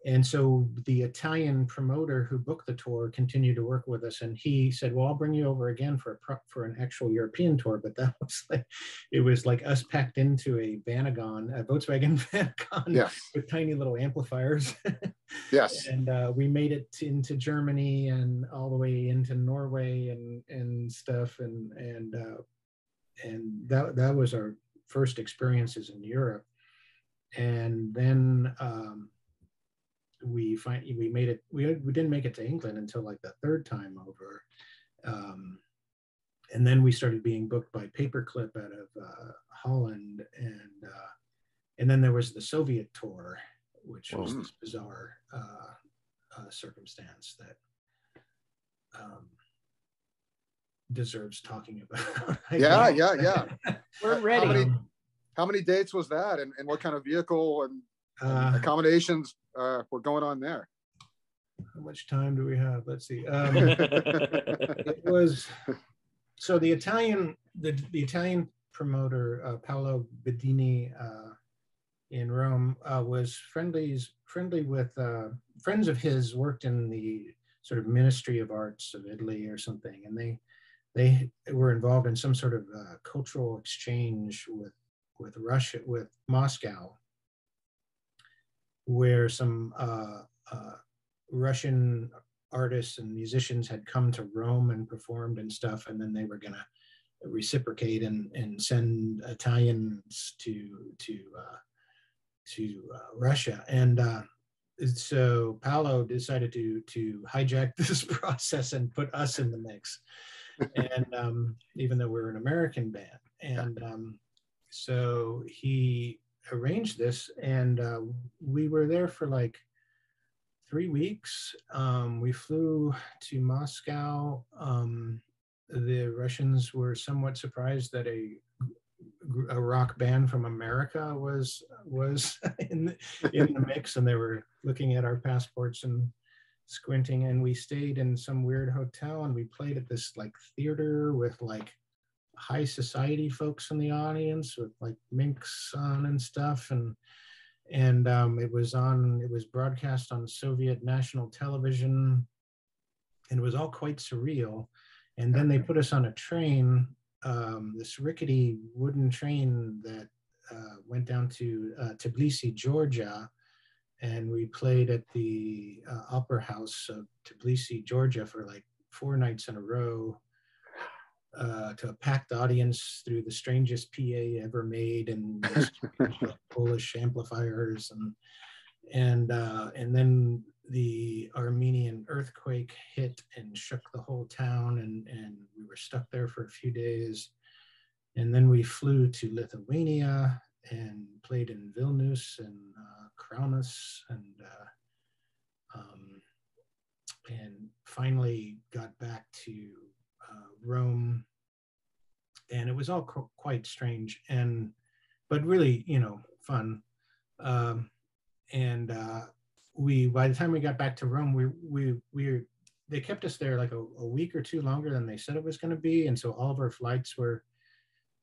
Speaker 5: and so the Italian promoter who booked the tour continued to work with us, and he said, "Well, I'll bring you over again for a pro- for an actual European tour." But that *laughs* was like, it was like us packed into a Vanagon, a Volkswagen *laughs* Vanagon
Speaker 6: yes.
Speaker 5: with tiny little amplifiers, *laughs*
Speaker 6: Yes.
Speaker 5: and uh, we made it into Germany and all the way into Norway and and stuff, and and uh, and that that was our first experiences in Europe, and then. Um, we find we made it. We we didn't make it to England until like the third time over, um, and then we started being booked by Paperclip out of uh, Holland, and uh, and then there was the Soviet tour, which was
Speaker 6: Whoa.
Speaker 5: this bizarre uh, uh, circumstance that um, deserves talking about. *laughs*
Speaker 6: Yeah, yeah, yeah. *laughs*
Speaker 2: We're
Speaker 6: How
Speaker 2: ready.
Speaker 6: many-
Speaker 5: Um,
Speaker 6: How many dates was that, and, and what kind of vehicle and, and
Speaker 5: uh,
Speaker 6: accommodations uh, were going on there?
Speaker 5: how much time do we have? Let's see. *laughs* Um, it was so the Italian the, the Italian promoter uh, Paolo Bedini uh, in Rome uh, was friendlies friendly with uh, friends of his worked in the sort of Ministry of Arts of Italy or something, and they they were involved in some sort of uh, cultural exchange with with Russia with Moscow, where some uh, uh, Russian artists and musicians had come to Rome and performed and stuff, and then they were gonna reciprocate and, and send Italians to to uh, to uh, Russia. And uh, so Paolo decided to to hijack *laughs* this process and put us in the mix. and um, even though we're an American band, and um, so he arranged this, and uh, we were there for like three weeks. Um, we flew to Moscow. Um, the Russians were somewhat surprised that a a rock band from America was was *laughs* in the, in the mix, and they were looking at our passports and squinting. And we stayed in some weird hotel, and we played at this like theater with like high society folks in the audience with like minks on and stuff, and and um, it was on it was broadcast on soviet national television. And it was all quite surreal. And then they put us on a train um, this rickety wooden train that uh, went down to uh, tbilisi georgia. And we played at the uh, opera house of tbilisi georgia for like four nights in a row uh, to a packed audience through the strangest PA ever made and *laughs* Polish amplifiers and and uh, and then the Armenian earthquake hit and shook the whole town and and we were stuck there for a few days. And then we flew to Lithuania and played in Vilnius and uh, Kaunas and uh, um, and finally got back to uh, Rome, and it was all qu- quite strange and, but really, you know, fun. Um, and uh, we, by the time we got back to Rome, we we we they kept us there like a, a week or two longer than they said it was going to be, and so all of our flights were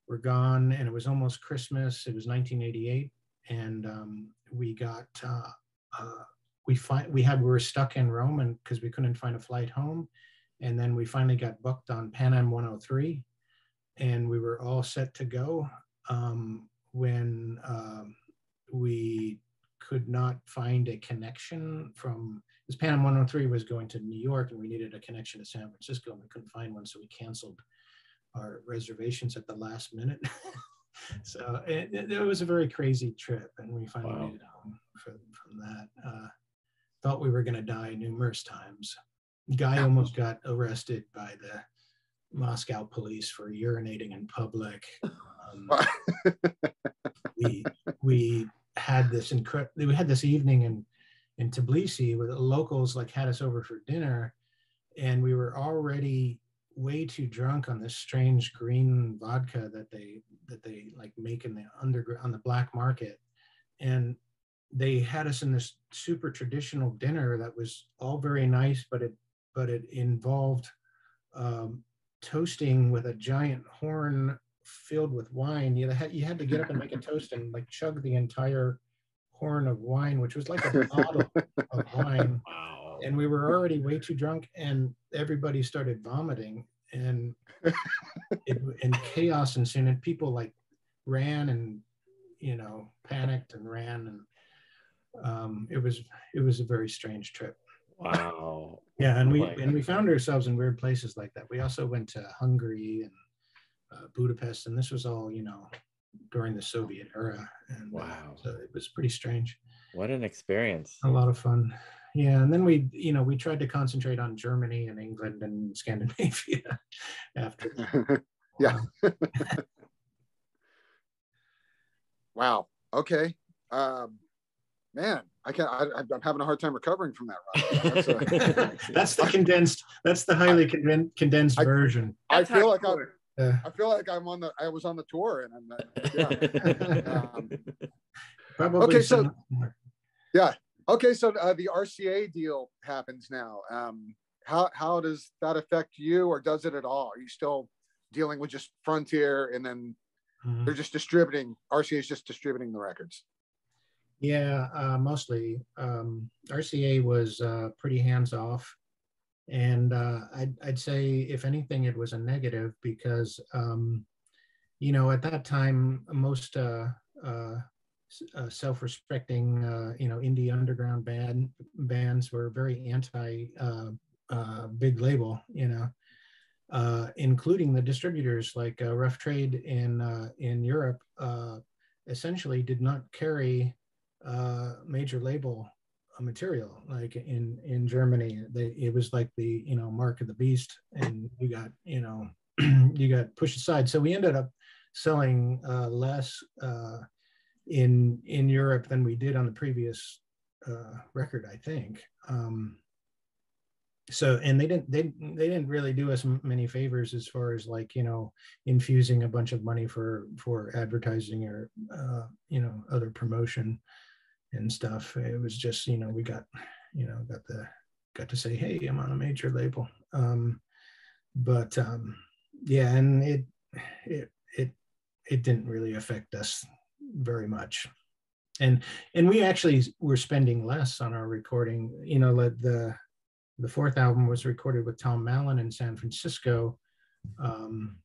Speaker 5: were gone, and it was almost Christmas. It was 1988, and um, we got. Uh, uh, we find we had we were stuck in Rome and because we couldn't find a flight home, and then we finally got booked on Pan Am 103, and we were all set to go um, when um, we could not find a connection from this Pan Am 103 was going to New York, and we needed a connection to San Francisco, and we couldn't find one, so we canceled our reservations at the last minute. *laughs* so it, it, it was a very crazy trip, and we finally
Speaker 1: Wow.
Speaker 5: made it home from, from that. Uh, thought we were going to die numerous times. Guy almost got arrested by the Moscow police for urinating in public. Um, *laughs* we we had this incredible. We had this evening in in Tbilisi where the locals like had us over for dinner, and we were already way too drunk on this strange green vodka that they that they like make in the underground on the black market, and they had us in this super traditional dinner that was all very nice, but it but it involved um, toasting with a giant horn filled with wine. You had you had to get up and make a toast and like chug the entire horn of wine, which was like a bottle of *laughs* wine.
Speaker 1: Wow.
Speaker 5: And we were already way too drunk, and everybody started vomiting, and it, and chaos ensued. And people like ran and you know panicked and ran, and um, it was it was a very strange trip.
Speaker 1: Wow.
Speaker 5: Yeah, and we
Speaker 1: Like-
Speaker 5: and we found ourselves in weird places like that. We also went to Hungary and uh, Budapest, and this was all you know during the Soviet era. And uh,
Speaker 1: Wow.
Speaker 5: so it was pretty strange.
Speaker 1: What an experience.
Speaker 5: a lot of fun. Yeah, and then we, you know, we tried to concentrate on Germany and England and Scandinavia *laughs* after. *laughs*
Speaker 6: Yeah. *laughs* wow. Okay. Um, man, I can't. I, I'm having a hard time recovering from that. Roger. *laughs* That's a- *laughs*
Speaker 5: that's the condensed. That's the highly conden- condensed
Speaker 6: I-
Speaker 5: version.
Speaker 6: I
Speaker 3: That's
Speaker 6: feel like I,
Speaker 3: hardcore.
Speaker 5: Uh,
Speaker 6: I feel like I'm on the. I was on the tour, and I'm. uh, Yeah. *laughs* Um,
Speaker 5: probably.
Speaker 6: Okay, so-
Speaker 5: Yeah.
Speaker 6: Okay, so uh, the RCA deal happens now. Um, how how does that affect you, or does it at all? Are you still dealing with just Frontier, and then
Speaker 5: Mhm.
Speaker 6: they're just distributing? RCA is just distributing the records.
Speaker 5: Yeah, uh, mostly. Um, RCA was uh, pretty hands off. And uh, I'd, I'd say, if anything, it was a negative because, um, you know, at that time, most uh, uh, uh, self respecting, you know, indie underground band bands were very anti big label, you know. Including the distributors like Rough Trade in in Europe, essentially did not carry uh, major label uh, material. Like in in Germany, they, it was like the you know mark of the beast, and you got you know *clears throat* you got pushed aside. So we ended up selling uh, less uh, in in Europe than we did on the previous uh, record, I think. Um, so and they didn't they they didn't really do us many favors as far as like you know infusing a bunch of money for for advertising or uh, you know other promotion and stuff. It was just, you know, we got, you know, got the got to say, hey, I'm on a major label. Um, but um, yeah, and it it it it didn't really affect us very much. And and we actually were spending less on our recording. You know, the the fourth album was recorded with Tom Mallon in San Francisco. Um,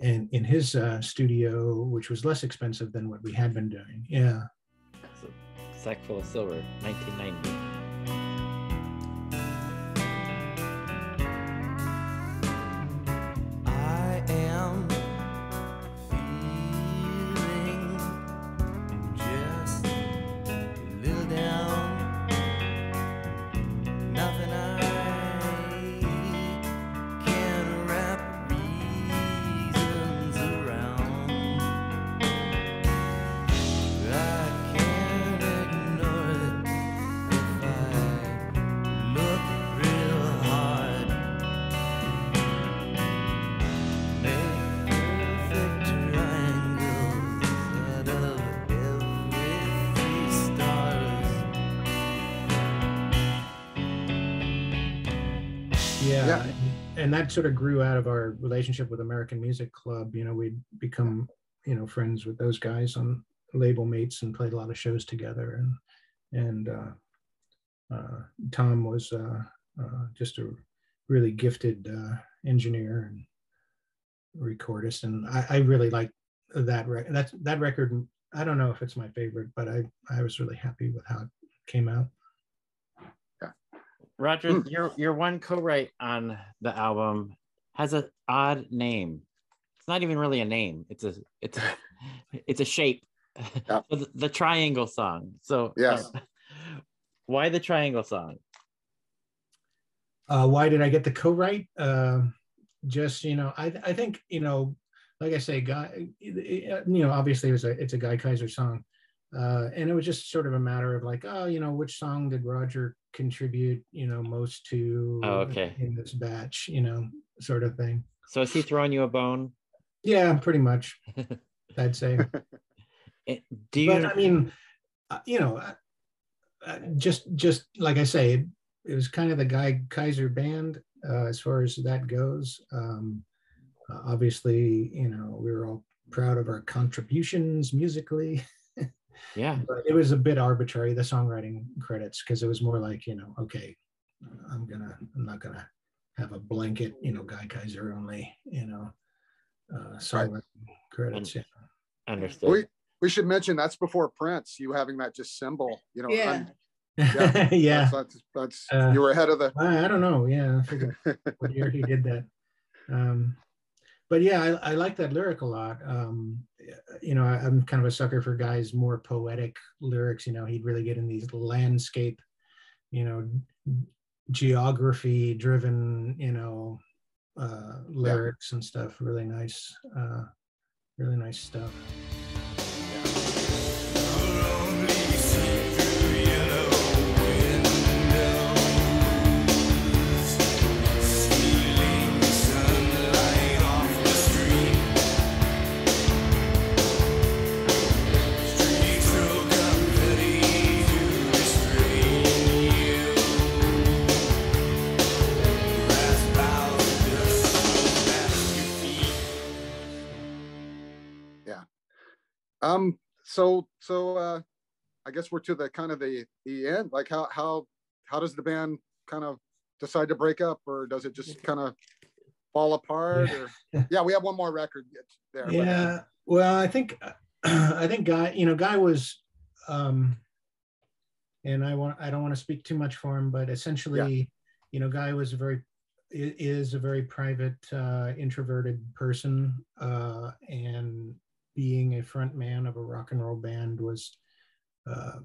Speaker 5: and in his uh, studio, which was less expensive than what we had been doing. Yeah.
Speaker 1: So, Sack full of silver, 1990.
Speaker 5: That sort of grew out of our relationship with american music club. You know we'd become you know friends with those guys on label mates and played a lot of shows together. And and uh, uh, tom was uh, uh, just a really gifted uh, engineer and recordist. And i, I really like that record that that record. I don't know if it's my favorite but i i was really happy with how it came out
Speaker 1: Roger,
Speaker 6: Hmm.
Speaker 1: your your one co-write on the album has an odd name. It's not even really a name. It's a it's a *laughs* it's a shape.
Speaker 6: Yeah. *laughs*
Speaker 1: The, the triangle song. So
Speaker 6: Yes.
Speaker 1: uh, why the triangle song?
Speaker 5: uh, why did I get the co-write? Um just you know, I I think you know, like I say, guy, you know, obviously it was a it's a Guy Kyser song, uh, and it was just sort of a matter of like, oh, you know, which song did Roger contribute, you know, most to
Speaker 1: Oh, okay.
Speaker 5: in this batch, you know, sort of thing.
Speaker 1: So is he throwing you a bone?
Speaker 5: Yeah, pretty much. *laughs* I'd say.
Speaker 1: It- *laughs* Do you?
Speaker 5: but I mean, uh, you know, uh, uh, just just like I say, it, it was kind of the Guy Kyser band uh, as far as that goes. Um, uh, obviously, you know, we were all proud of our contributions musically, *laughs*
Speaker 1: yeah.
Speaker 5: but it was a bit arbitrary the songwriting credits because it was more like you know, okay, I'm gonna, I'm not gonna have a blanket, you know, Guy Kyser only, you know, uh, songwriting credits. Yeah.
Speaker 1: Understood.
Speaker 6: We we should mention that's before Prince. You having that just symbol, you know.
Speaker 2: Yeah.
Speaker 6: un- *laughs*
Speaker 5: Yeah.
Speaker 6: That's, that's, that's
Speaker 5: Uh,
Speaker 6: you were ahead of the.
Speaker 5: I, I don't know. Yeah, I forget what year he did that. *laughs* Um, but yeah, I, I like that lyric a lot. Um, you know, I'm kind of a sucker for guys more poetic lyrics. You know, he'd really get in these landscape, you know, geography driven, you know, uh, lyrics and stuff. Really nice, uh, really nice stuff.
Speaker 6: Um, so so uh I guess we're to the kind of the the end. Like how how how does the band kind of decide to break up or does it just kind of fall apart or yeah, we have one more record there. but-
Speaker 5: yeah well i think *clears throat* i think guy you know guy was um and i want i don't want to speak too much for him but essentially you know guy was a very is a very private uh introverted person uh and being a front man of a rock and roll band was uh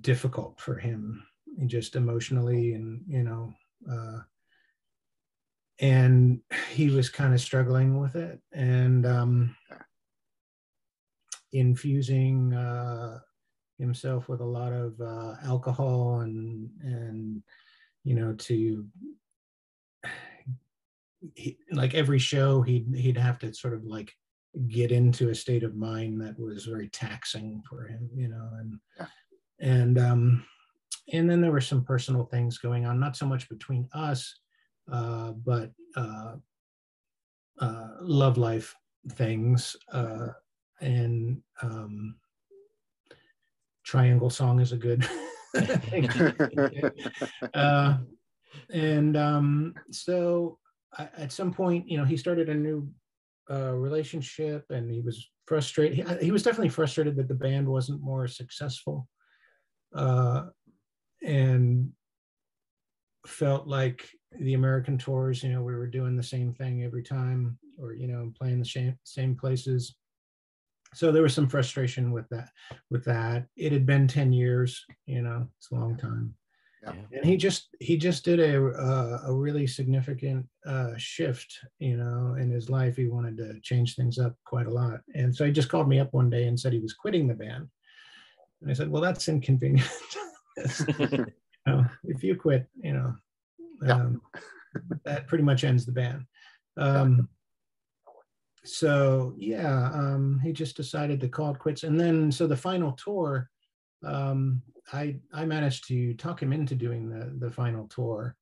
Speaker 5: difficult for him just emotionally and you know uh and he was kind of struggling with it and um, infusing uh, himself with a lot of uh, alcohol and and you know to he, like every show he'd he'd have to sort of like get into a state of mind that was very taxing for him you know and
Speaker 6: Yeah.
Speaker 5: and um and then there were some personal things going on not so much between us uh, but uh, uh, love life things. Uh, and um, Triangle Song is a good *laughs* thing. *laughs* uh, and um, so I, at some point, you know, he started a new uh, relationship and he was frustrated. He, he was definitely frustrated that the band wasn't more successful. Uh, and felt like the American tours, you know, we were doing the same thing every time or, you know, playing the same, same places. So there was some frustration with that, with that. It had been 10 years, you know, it's a long time.
Speaker 6: Yeah.
Speaker 5: And he just, he just did a, uh, a really significant uh, shift, you know, in his life. He wanted to change things up quite a lot. And so he just called me up one day and said he was quitting the band. And I said, well, that's inconvenient. *laughs* *laughs* you know, if you quit, you know,
Speaker 6: Yeah.
Speaker 5: um, that pretty much ends the band. Um, so yeah, um, he just decided to call it quits. And then, so the final tour, um, I I managed to talk him into doing the the final tour.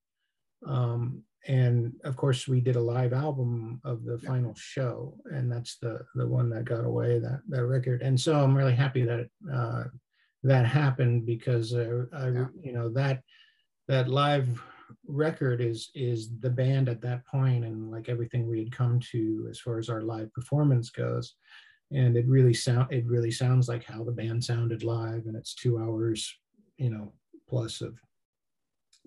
Speaker 5: Um, and of course, we did a live album of the final show, and that's the the one that got away that that record. And so I'm really happy that uh, that happened because uh, I
Speaker 6: Yeah.
Speaker 5: you know that that live record is is the band at that point and like everything we had come to as far as our live performance goes and it really sound it really sounds like how the band sounded live and it's two hours you know plus of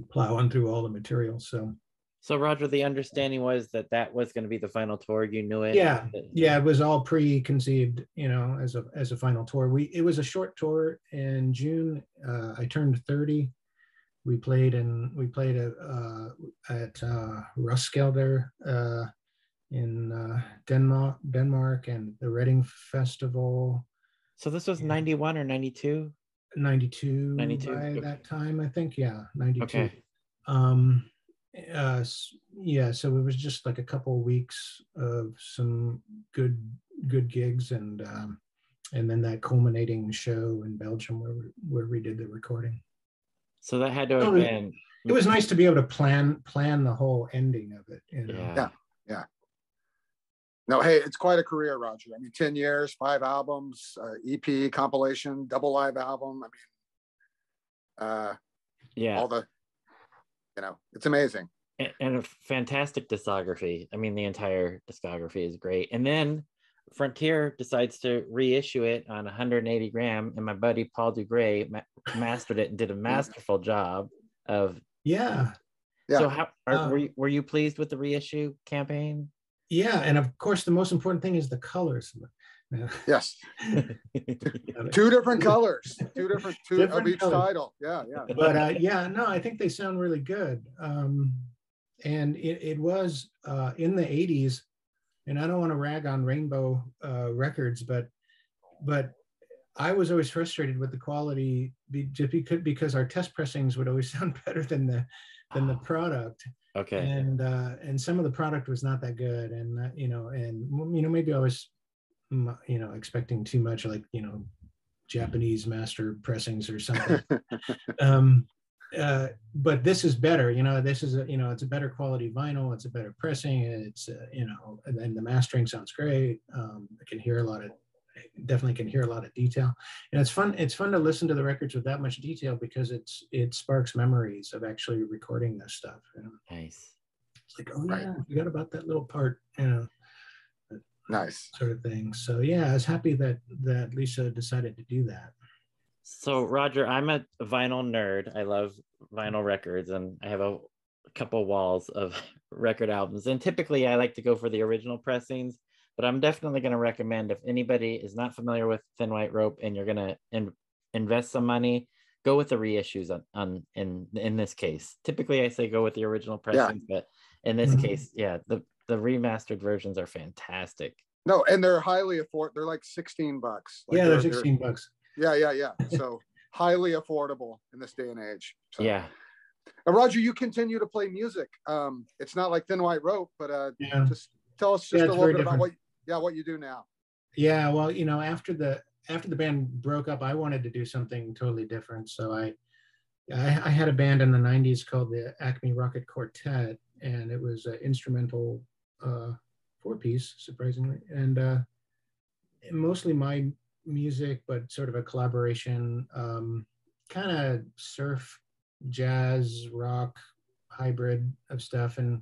Speaker 5: plowing through all the material so
Speaker 1: So Roger, the understanding was that that was going to be the final tour. You knew it.
Speaker 5: Yeah, yeah it was all preconceived you know as a as a final tour we it was a short tour in june uh, i turned 30 we played in we played at uh, at uh, Roskilde uh, in uh, Denmark Denmark and the Reading Festival
Speaker 1: So this was 91 or 92?
Speaker 5: 92
Speaker 1: 92,
Speaker 5: by
Speaker 1: okay.
Speaker 5: that time I think yeah 92
Speaker 1: Okay.
Speaker 5: um uh yeah so it was just like a couple of weeks of some good good gigs and um and then that culminating show in belgium where we, where we did the recording
Speaker 1: So that had to have
Speaker 5: Oh, it-
Speaker 1: been.
Speaker 5: it was nice to be able to plan plan the whole ending of it you know
Speaker 1: Yeah.
Speaker 6: Yeah. No, hey, it's quite a career, Roger. I mean, 10 years, five albums, uh, EP, compilation, double live album. I mean, uh,
Speaker 1: Yeah.
Speaker 6: all the, you know, it's amazing.
Speaker 1: and, and a fantastic discography. I mean, the entire discography is great. And then Frontier decides to reissue it on 180 gram, and my buddy Paul Dugray ma- mastered it and did a masterful job of.
Speaker 5: yeah
Speaker 6: Yeah.
Speaker 1: So how are,
Speaker 5: Uh,
Speaker 1: were you, were you pleased with the reissue campaign?
Speaker 5: Yeah and of course the most important thing is the colors *laughs*
Speaker 6: Yes, *laughs* two different colors, two different two
Speaker 5: Different
Speaker 6: of each
Speaker 5: colors.
Speaker 6: title. Yeah, yeah.
Speaker 5: but uh, yeah, no, I think they sound really good. Um, and it, it was uh, in the 80s, and I don't want to rag on Rainbow uh, Records, but but I was always frustrated with the quality just because, because our test pressings would always *laughs* sound better than the than the product
Speaker 1: okay.
Speaker 5: and uh, and some of the product was not that good, and uh, you know, and you know, maybe I was, you know, expecting too much, like you know, Japanese master pressings or something. *laughs* um, uh, but this is better, you know. This is a, you know, it's a better quality vinyl. It's a better pressing. It's uh, you know, and then the mastering sounds great. Um, I can hear a lot of, definitely can hear a lot of detail, and it's fun. It's fun to listen to the records with that much detail because it's it sparks memories of actually recording this stuff. You know?
Speaker 1: Nice.
Speaker 5: It's like, oh
Speaker 6: Right.
Speaker 5: yeah, I forgot about that little part, you know,
Speaker 6: Nice.
Speaker 5: sort of thing. So yeah, I was happy that that Lisa decided to do that.
Speaker 1: So Roger, I'm a vinyl nerd. I love vinyl records, and I have a, couple walls of *laughs* record albums. And typically, I like to go for the original pressings. But I'm definitely going to recommend if anybody is not familiar with Thin White Rope and you're going to in, invest some money, go with the reissues on, on in in this case. Typically, I say go with the original pressings, but in this
Speaker 5: Mhm.
Speaker 1: case, yeah, the the remastered versions are fantastic.
Speaker 6: No, and they're highly afford. They're like sixteen bucks. Like
Speaker 5: yeah, they're
Speaker 6: they're-
Speaker 5: 16 bucks.
Speaker 6: Yeah, yeah, yeah. *laughs* So highly affordable in this day and age. So.
Speaker 1: Yeah,
Speaker 6: And Roger, you continue to play music. Um, it's not like Thin White Rope, but uh,
Speaker 5: Yeah.
Speaker 6: just tell us just
Speaker 5: Yeah,
Speaker 6: a little
Speaker 5: very
Speaker 6: bit about what, yeah, what you do now.
Speaker 5: Yeah, well, you know, after the after the band broke up, I wanted to do something totally different. So I I, I had a band in the 90s called the Acme Rocket Quartet, and it was an instrumental uh, four piece, surprisingly. And uh, mostly my music, but sort of a collaboration, um, kind of surf, jazz, rock hybrid of stuff. And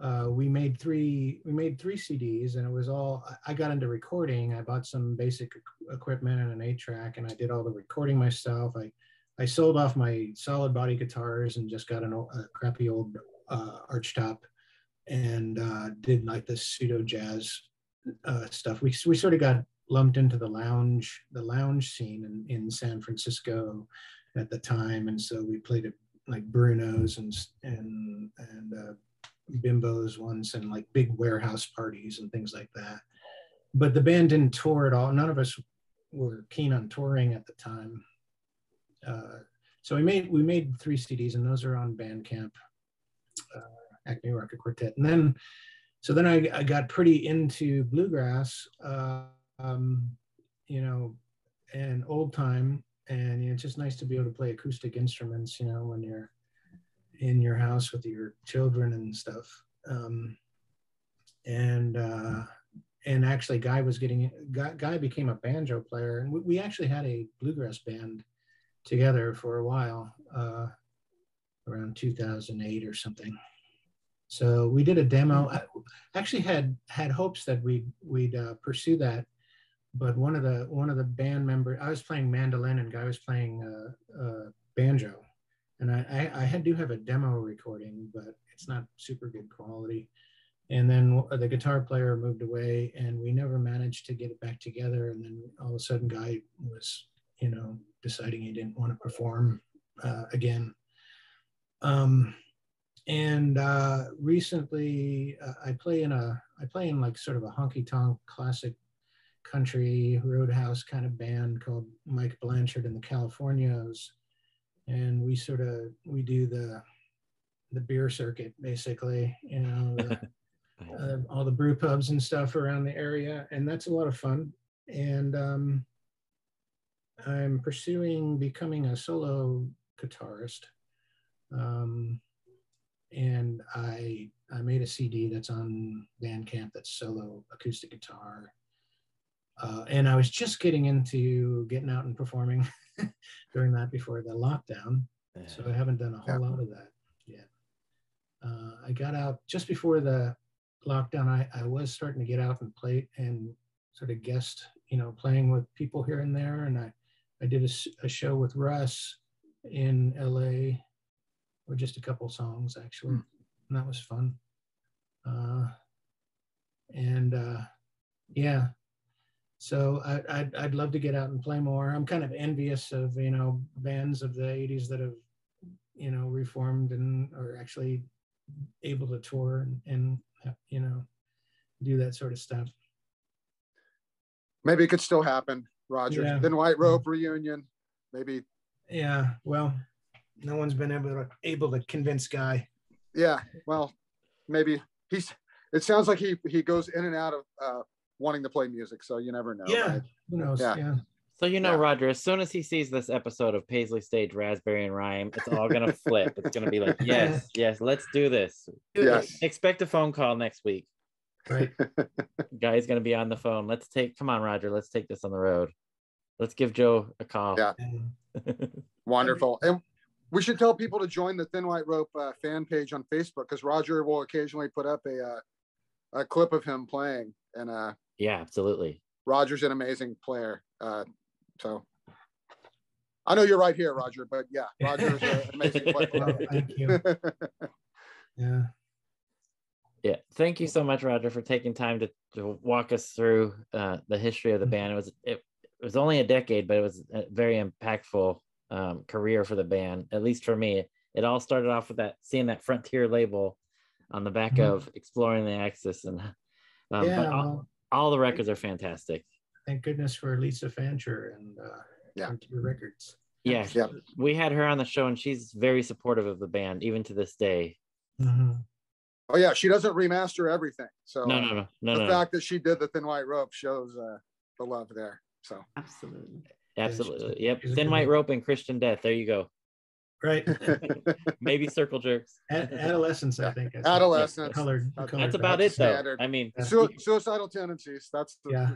Speaker 5: uh, we made three we made three CDs and it was all I- got into recording. I bought some basic equipment and an eight track and I did all the recording myself. I I sold off my solid body guitars and just got an, a crappy old uh, archtop and uh, did like this pseudo jazz uh, stuff. We we sort of got lumped into the lounge the lounge scene in, in San Francisco at the time, and so we played at like Bruno's and and and uh, bimbos once and like big warehouse parties and things like that. But the band didn't tour at all. None of us were keen on touring at the time. Uh, so we made we made three CDs and those are on Bandcamp, uh, Acme Rocket Quartet. And then, so then I, I got pretty into bluegrass, uh, um, you know, and old time. And you know, it's just nice to be able to play acoustic instruments, you know, when you're in your house with your children and stuff. Um, and uh, and actually, Guy was getting Guy, Guy became a banjo player, and we, we actually had a bluegrass band together for a while, uh, around 2008 or something. So we did a demo. I actually had had hopes that we'd we'd uh, pursue that, but one of the one of the band members, I was playing mandolin and Guy was playing uh, uh, banjo, and I, I I do have a demo recording, but it's not super good quality. And then the guitar player moved away, and we never managed to get it back together. And then all of a sudden, Guy was, you know, deciding he didn't want to perform uh, again. Um, and uh, recently, uh, I play in a I play in like sort of a honky tonk classic country roadhouse kind of band called Mike Blanchard and the Californios, and we sort of we do the the beer circuit basically, you know, the, *laughs* uh, all the brew pubs and stuff around the area, and that's a lot of fun. And um, I'm pursuing becoming a solo guitarist. Um, and I I made a CD that's on Bandcamp that's solo acoustic guitar. Uh, and I was just getting into getting out and performing *laughs* during that before the lockdown. So I haven't done a whole
Speaker 6: Yeah.
Speaker 5: lot of that yet. Uh, I got out just before the lockdown. I, I was starting to get out and play and sort of guest, you know, playing with people here and there. And I, I did a show with Russ in LA, or just a couple songs actually, and that was fun. Uh, and uh, yeah, so I, I'd I'd love to get out and play more. I'm kind of envious of you know bands of the '80s that have you know reformed and are actually able to tour and, and you know do that sort of stuff.
Speaker 6: Maybe it could still happen, Roger.
Speaker 5: Yeah.
Speaker 6: Thin White Rope reunion. Maybe.
Speaker 5: Yeah, well, no one's been able to able to convince Guy.
Speaker 6: Yeah. Well, maybe he's. It sounds like he he goes in and out of uh, wanting to play music, so you never know.
Speaker 5: yeah,
Speaker 6: right?
Speaker 5: who knows?
Speaker 6: Yeah.
Speaker 5: Yeah,
Speaker 1: So you know,
Speaker 6: Yeah.
Speaker 1: Roger, as soon as he sees this episode of Paisley Stage Raspberry and Rhyme, it's all gonna *laughs* flip. It's gonna be like, yes, yes, let's do this.
Speaker 6: Yes.
Speaker 1: Expect a phone call next week.
Speaker 5: right. *laughs*
Speaker 1: Guy's gonna be on the phone. Let's take come on, Roger, let's take this on the road. Let's give Joe a call.
Speaker 6: Yeah. *laughs* Wonderful. And we should tell people to join the Thin White Rope uh, fan page on Facebook because Roger will occasionally put up a uh, a clip of him playing, and uh,
Speaker 1: yeah, absolutely.
Speaker 6: Roger's an amazing player. Uh, so I know you're right here, Roger, but yeah, Roger's an amazing player. *laughs*
Speaker 5: thank you. *laughs* Yeah,
Speaker 1: Yeah. Thank you so much, Roger, for taking time to, to walk us through uh, the history of the band. It was it, it was only a decade, but it was a very impactful um, career for the band, at least for me. It all started off with that seeing that Frontier label on the back
Speaker 5: Mhm.
Speaker 1: of Exploring the Axis, and um,
Speaker 5: yeah.
Speaker 1: but all,
Speaker 5: Well,
Speaker 1: all the records are fantastic.
Speaker 5: thank goodness for Lisa Fancher and uh,
Speaker 6: Yeah.
Speaker 5: Frontier Records.
Speaker 1: Yeah,
Speaker 6: Yeah.
Speaker 1: we had her on the show, and she's very supportive of the band, even to this day.
Speaker 5: Mhm.
Speaker 6: oh yeah, she doesn't remaster everything. So
Speaker 1: No, no, no, no,
Speaker 6: the
Speaker 1: no, no.
Speaker 6: fact that she did the Thin White Rope shows uh, the love there. So
Speaker 2: Absolutely.
Speaker 5: Yeah, she's
Speaker 1: absolutely. Yep,
Speaker 5: she's
Speaker 1: Thin White. Rope and Christian Death. There you go.
Speaker 5: Right. *laughs*
Speaker 1: Maybe Circle Jerks.
Speaker 5: Ad- adolescence, I think. I said.
Speaker 6: Adolescence.
Speaker 5: Colored,
Speaker 6: That's-
Speaker 5: colored
Speaker 1: That's about it, though.
Speaker 6: standard.
Speaker 1: I mean,
Speaker 6: Su- suicidal tendencies. That's the,
Speaker 5: Yeah.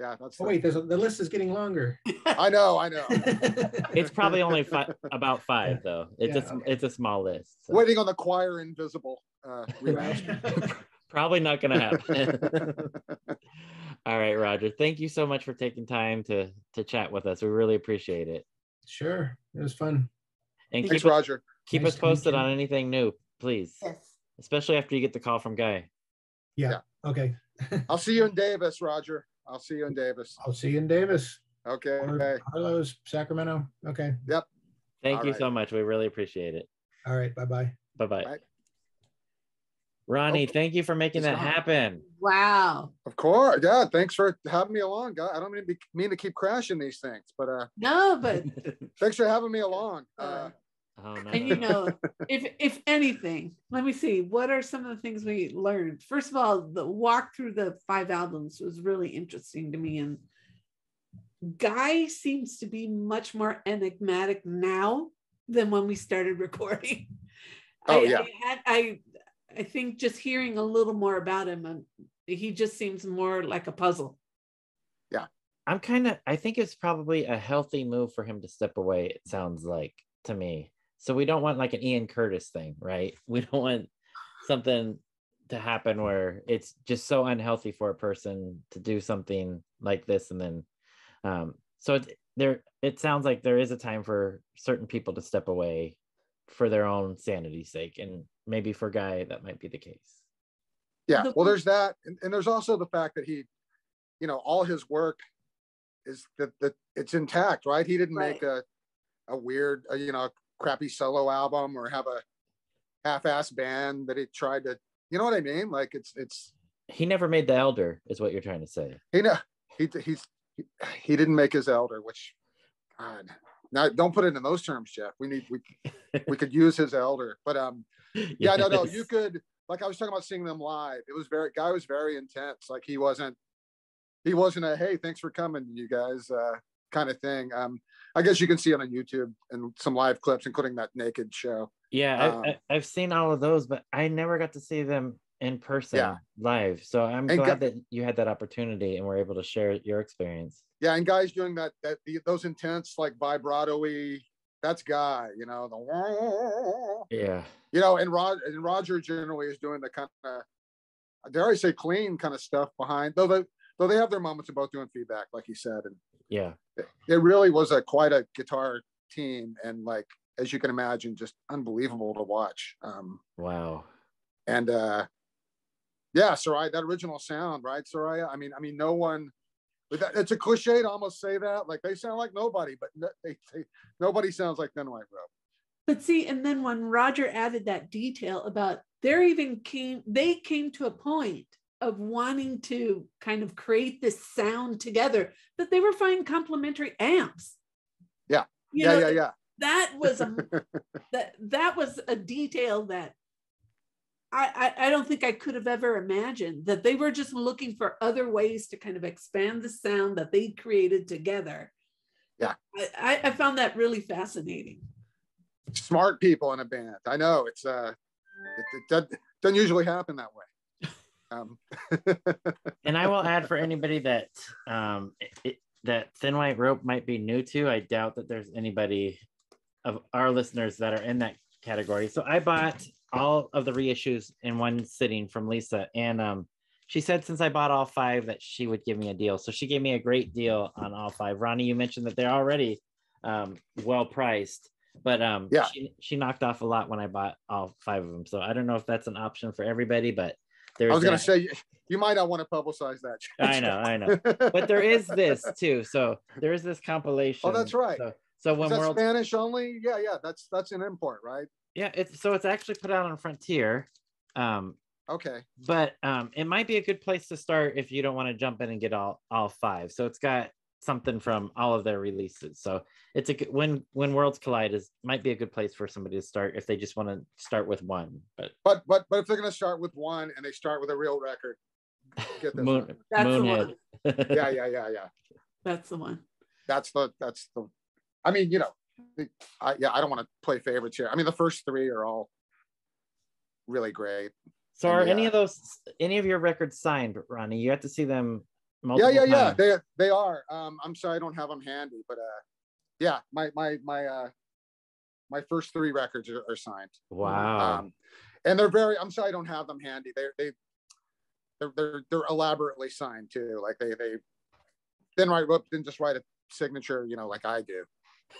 Speaker 6: yeah. That's
Speaker 5: Oh
Speaker 6: the-
Speaker 5: wait, there's a, the list is getting longer. *laughs*
Speaker 6: I know. I know. *laughs*
Speaker 1: it's probably only fi- about five, though. It's
Speaker 5: Yeah,
Speaker 1: a it's a small list. so
Speaker 6: Waiting on the choir invisible. Uh,
Speaker 1: probably not gonna happen. All right, Roger. Thank you so much for taking time to to chat with us. We really appreciate it.
Speaker 5: sure, it was fun.
Speaker 1: And
Speaker 6: Thanks,
Speaker 1: keep us,
Speaker 6: Roger.
Speaker 1: keep
Speaker 5: Nice
Speaker 1: us posted on anything new, please.
Speaker 2: Yes.
Speaker 1: Especially after you get the call from Guy.
Speaker 5: Yeah. Okay. *laughs*
Speaker 6: I'll see you in Davis, Roger. I'll see you in Davis.
Speaker 5: I'll see you in Davis
Speaker 6: Okay.
Speaker 5: or Carlos, Sacramento. Okay. Yep.
Speaker 1: Thank
Speaker 6: All
Speaker 1: you
Speaker 6: right.
Speaker 1: so much. We really appreciate it.
Speaker 5: All right. Bye-bye. Bye
Speaker 1: bye. Ronnie,
Speaker 6: Oh,
Speaker 1: thank you for making
Speaker 6: he's
Speaker 1: that
Speaker 6: gone.
Speaker 1: happen.
Speaker 2: Wow.
Speaker 6: Of course. Yeah. Thanks for having me along, guy. I don't mean to, be, mean to keep crashing these things, but uh,
Speaker 2: No, but *laughs*
Speaker 6: thanks for having me along. Uh,
Speaker 1: oh no.
Speaker 2: and you *laughs* know, if if anything, let me see. What are some of the things we learned? First of all, the walk through the five albums was really interesting to me, and Guy seems to be much more enigmatic now than when we started *laughs* recording.
Speaker 6: Oh,
Speaker 2: I,
Speaker 6: yeah.
Speaker 2: I had I I think just hearing a little more about him, and he just seems more like a puzzle. Yeah.
Speaker 1: I'm kind of I think it's probably a healthy move for him to step away, it sounds like to me. So we don't want like an Ian Curtis thing, right? *laughs* We don't want something to happen where it's just so unhealthy for a person to do something like this and then um so it, there it sounds like there is a time for certain people to step away for their own sanity's sake and maybe for guy that might be the case.
Speaker 6: yeah. Well, there's that. And, and there's also the fact that he, you know, all his work is that, that it's intact, right? He didn't make a, a weird, uh, you know, crappy solo album or have a half-ass band that he tried to, you know what I mean? Like it's, it's,
Speaker 1: He never made the elder is what you're trying to say.
Speaker 6: he know he he's he, he didn't make his elder, which God, now don't put it in those terms, Jeff. We need we we could use his elder, but um *laughs* yeah no no you could like I was talking about seeing them live. It was very guy was very intense. Like he wasn't he wasn't a hey thanks for coming you guys uh kind of thing. Um I guess you can see it on YouTube and some live clips, including that naked show.
Speaker 1: Yeah,
Speaker 6: Um,
Speaker 1: I, I, I've seen all of those, but I never got to see them in person
Speaker 6: Yeah.
Speaker 1: live. So I'm
Speaker 6: And
Speaker 1: glad that you had that opportunity and were able to share your experience.
Speaker 6: Yeah, and guys doing that that the, those intense like vibrato-y, that's guy, you know, the
Speaker 1: Yeah.
Speaker 6: you know, and Rod and Roger generally is doing the kind of dare I say clean kind of stuff behind though they though they have their moments about doing feedback, like he said. And
Speaker 1: Yeah.
Speaker 6: it, it really was a quite a guitar team and like as you can imagine, just unbelievable to watch. Um
Speaker 1: Wow.
Speaker 6: and uh yeah, Soraya, that original sound, right? Soraya. I mean, I mean, no one But that, it's a cliche to almost say that. Like they sound like nobody, but no, they, they nobody sounds like Thin White Rope.
Speaker 2: But see, and then when Roger added that detail about there even came, they came to a point of wanting to kind of create this sound together that they were finding complementary amps.
Speaker 6: Yeah.
Speaker 2: You
Speaker 6: yeah,
Speaker 2: know,
Speaker 6: yeah, yeah.
Speaker 2: That was a *laughs* that that was a detail that I, I I don't think I could have ever imagined that they were just looking for other ways to kind of expand the sound that they created together.
Speaker 6: Yeah.
Speaker 2: I, I- I found that really fascinating.
Speaker 6: Smart people in a band. I know it's uh, it, it doesn't, doesn't usually happen that way. Um, *laughs*
Speaker 1: and I will add for anybody that um it, it- that thin white rope might be new to. I doubt that there's anybody of our listeners that are in that category. So I bought all of the reissues in one sitting from Lisa, and um she said since I bought all five that she would give me a deal. So she gave me a great deal on all five. Ronnie, you mentioned that they're already um well priced. But um,
Speaker 6: Yeah.
Speaker 1: she, she knocked off a lot when I bought all five of them. So I don't know if that's an option for everybody, but there's
Speaker 6: I was gonna say you, you might not want to publicize that. *laughs*
Speaker 1: I know, I know. but there is this too. So there is this compilation.
Speaker 6: Oh, that's right.
Speaker 1: So, so when
Speaker 6: Is that
Speaker 1: world,
Speaker 6: Spanish only? Yeah, yeah. That's that's an import, right?
Speaker 1: Yeah, it's so it's actually put out on Frontier. Um,
Speaker 6: Okay.
Speaker 1: but um, it might be a good place to start if you don't want to jump in and get all all five. So it's got something from all of their releases. So it's a good when when worlds collide is might be a good place for somebody to start if they just want to start with one. But
Speaker 6: But but but if they're gonna start with one and they start with a real record, get this
Speaker 1: Moon,
Speaker 6: one.
Speaker 2: That's the
Speaker 1: Moonhead.
Speaker 6: Yeah, yeah, yeah, yeah.
Speaker 2: That's the one.
Speaker 6: That's the that's the. I mean, you know, the- I yeah, I don't want to play favorites here. I mean, the first three are all really great.
Speaker 1: So
Speaker 6: And
Speaker 1: are
Speaker 6: the,
Speaker 1: any
Speaker 6: uh,
Speaker 1: of those any of your records signed, Ronnie? You have to see them.
Speaker 6: Yeah, yeah, yeah.
Speaker 1: times.
Speaker 6: They they are. Um, I'm sorry I don't have them handy, but uh, yeah, my my my uh, my first three records are, are signed.
Speaker 1: Wow.
Speaker 6: Um, and they're very. I'm sorry I don't have them handy. They're they they're they're they're elaborately signed too. Like they they didn't write didn't just write a signature, you know, like I do,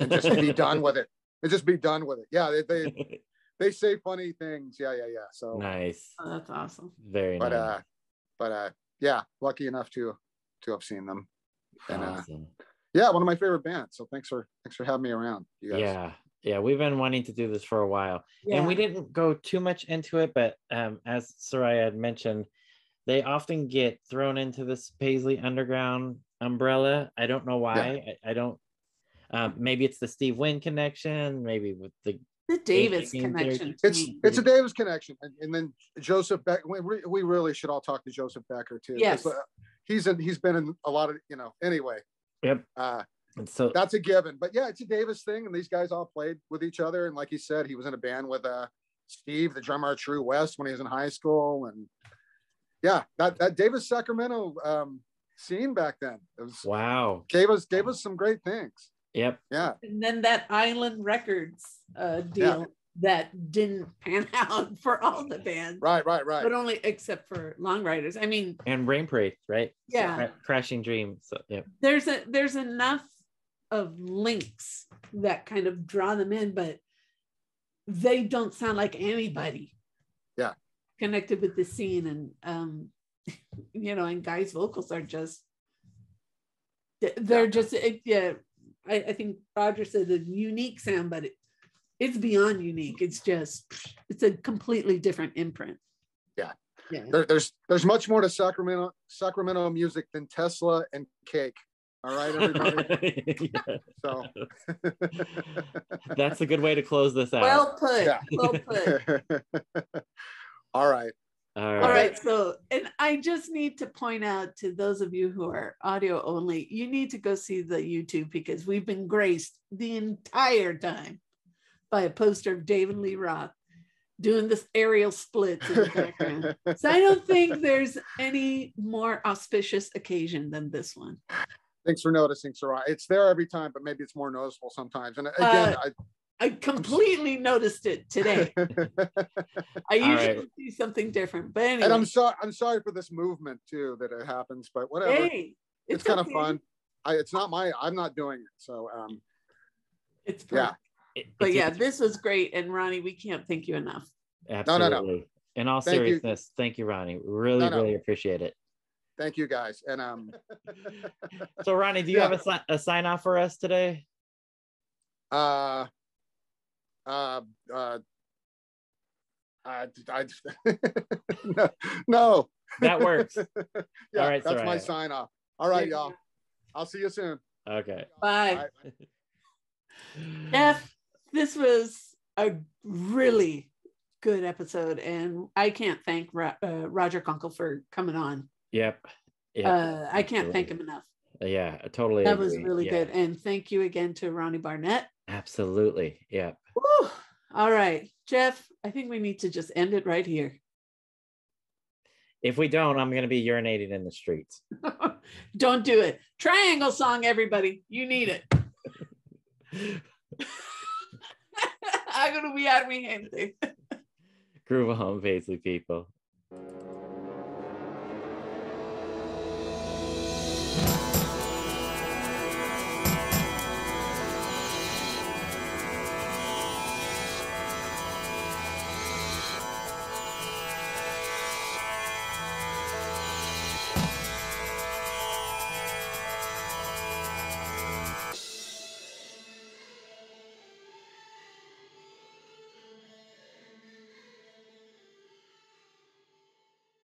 Speaker 6: and just be *laughs* done with it. And just be done with it. Yeah, they they, *laughs* they say funny things. Yeah, yeah, yeah. So,
Speaker 1: nice.
Speaker 2: Oh, that's awesome.
Speaker 1: Very
Speaker 6: but
Speaker 1: nice.
Speaker 6: uh, but uh, yeah, lucky enough to to have seen them. and, uh. Yeah, one of my favorite bands. So thanks for thanks for having me around. You guys.
Speaker 1: Yeah. Yeah, we've been wanting to do this for a while. And we didn't go too much into it, but um, as Soraya had mentioned, they often get thrown into this Paisley Underground umbrella. I don't know why. I, I don't. Um, maybe it's the Steve Wynn connection. Maybe with the
Speaker 2: The Davis connection.
Speaker 6: It's
Speaker 2: me.
Speaker 6: it's a Davis connection, and, and then Jozef Beck. We, we really should all talk to Jozef Becker too.
Speaker 2: Yes.
Speaker 6: uh, he's in, he's been in a lot of you know. Anyway,
Speaker 1: Yep.
Speaker 6: uh,
Speaker 1: and so
Speaker 6: that's a given. But yeah, it's a Davis thing, and these guys all played with each other. And like he said, he was in a band with uh, Steve, the drummer at True West, when he was in high school, and yeah, that that Davis Sacramento um, scene back then it was,
Speaker 1: wow.
Speaker 6: gave us gave us some great things.
Speaker 1: Yep.
Speaker 6: Yeah,
Speaker 2: and then that Island Records uh, deal that didn't pan *laughs* out for all the bands,
Speaker 6: right, right, right.
Speaker 2: but only except for Long Ryders. I mean,
Speaker 1: And Rain Parade, right?
Speaker 2: Yeah.
Speaker 1: Cra- Crashing Dream. So yeah.
Speaker 2: there's a there's enough of links that kind of draw them in, but they don't sound like anybody.
Speaker 6: Yeah.
Speaker 2: Connected with the scene and um, *laughs* you know, and guys' vocals are just they're
Speaker 6: Yeah.
Speaker 2: just it, yeah. I, I think Roger said a unique sound, but it, it's beyond unique. It's just it's a completely different imprint.
Speaker 6: Yeah.
Speaker 2: Yeah.
Speaker 6: there, there's there's much more to Sacramento Sacramento music than Tesla and cake. All right, everybody. *laughs* So
Speaker 1: That's a good way to close this out.
Speaker 2: Well put.
Speaker 6: Yeah.
Speaker 2: Well put. *laughs*
Speaker 6: all right.
Speaker 1: All
Speaker 2: All
Speaker 1: right.
Speaker 2: right. So, and I just need to point out to those of you who are audio only, you need to go see the YouTube because we've been graced the entire time by a poster of David Lee Roth doing this aerial splits in the background. *laughs* so I don't think there's any more auspicious occasion than this one.
Speaker 6: Thanks for noticing, Sarah. It's there every time, but maybe it's more noticeable sometimes. And again, uh,
Speaker 2: I completely noticed it today. *laughs*
Speaker 6: I,
Speaker 2: I usually
Speaker 1: right.
Speaker 2: see something different, but anyway,
Speaker 6: and I'm sorry. I'm sorry for this movement too that it happens, but whatever.
Speaker 2: hey,
Speaker 6: it's kind of fun. I, it's not my. I'm not doing it. So um,
Speaker 2: It's
Speaker 6: Yeah.
Speaker 2: fun.
Speaker 1: It-
Speaker 2: But
Speaker 1: it's-
Speaker 2: yeah, this was great. And Ronnie, we can't thank you enough.
Speaker 6: no,
Speaker 1: absolutely.
Speaker 6: no.
Speaker 1: In all
Speaker 6: Thank you.
Speaker 1: seriousness, thank you, Ronnie. Really,
Speaker 6: No, no.
Speaker 1: really appreciate it.
Speaker 6: Thank you guys. And um, *laughs*
Speaker 1: So Ronnie, do you
Speaker 6: Yeah.
Speaker 1: have a, a sign off for us today?
Speaker 6: uh, uh, uh, I, I, *laughs* no, no.
Speaker 1: That works. *laughs*
Speaker 6: yeah,
Speaker 1: All right,
Speaker 6: that's my sign off. All right, y'all. I'll see you soon.
Speaker 1: Okay.
Speaker 2: Bye.
Speaker 6: Bye.
Speaker 2: Jeff, this was a really good episode, and I can't thank Ro- uh, Roger Kunkel for coming on.
Speaker 1: Yep. Yep.
Speaker 2: Uh, I can't thank him enough.
Speaker 1: yeah, I totally.
Speaker 2: That was really
Speaker 1: Yeah,
Speaker 2: good, and thank you again to Ronnie Barnett.
Speaker 1: Absolutely. Yeah.
Speaker 2: Woo! All right, Jeff. I think we need to just end it right here.
Speaker 1: If we don't, I'm going to be urinating in the streets. *laughs*
Speaker 2: Don't do it. Triangle song, everybody. You need it. *laughs* *laughs* I'm gonna be out of gente.
Speaker 1: Groove on, Paisley people.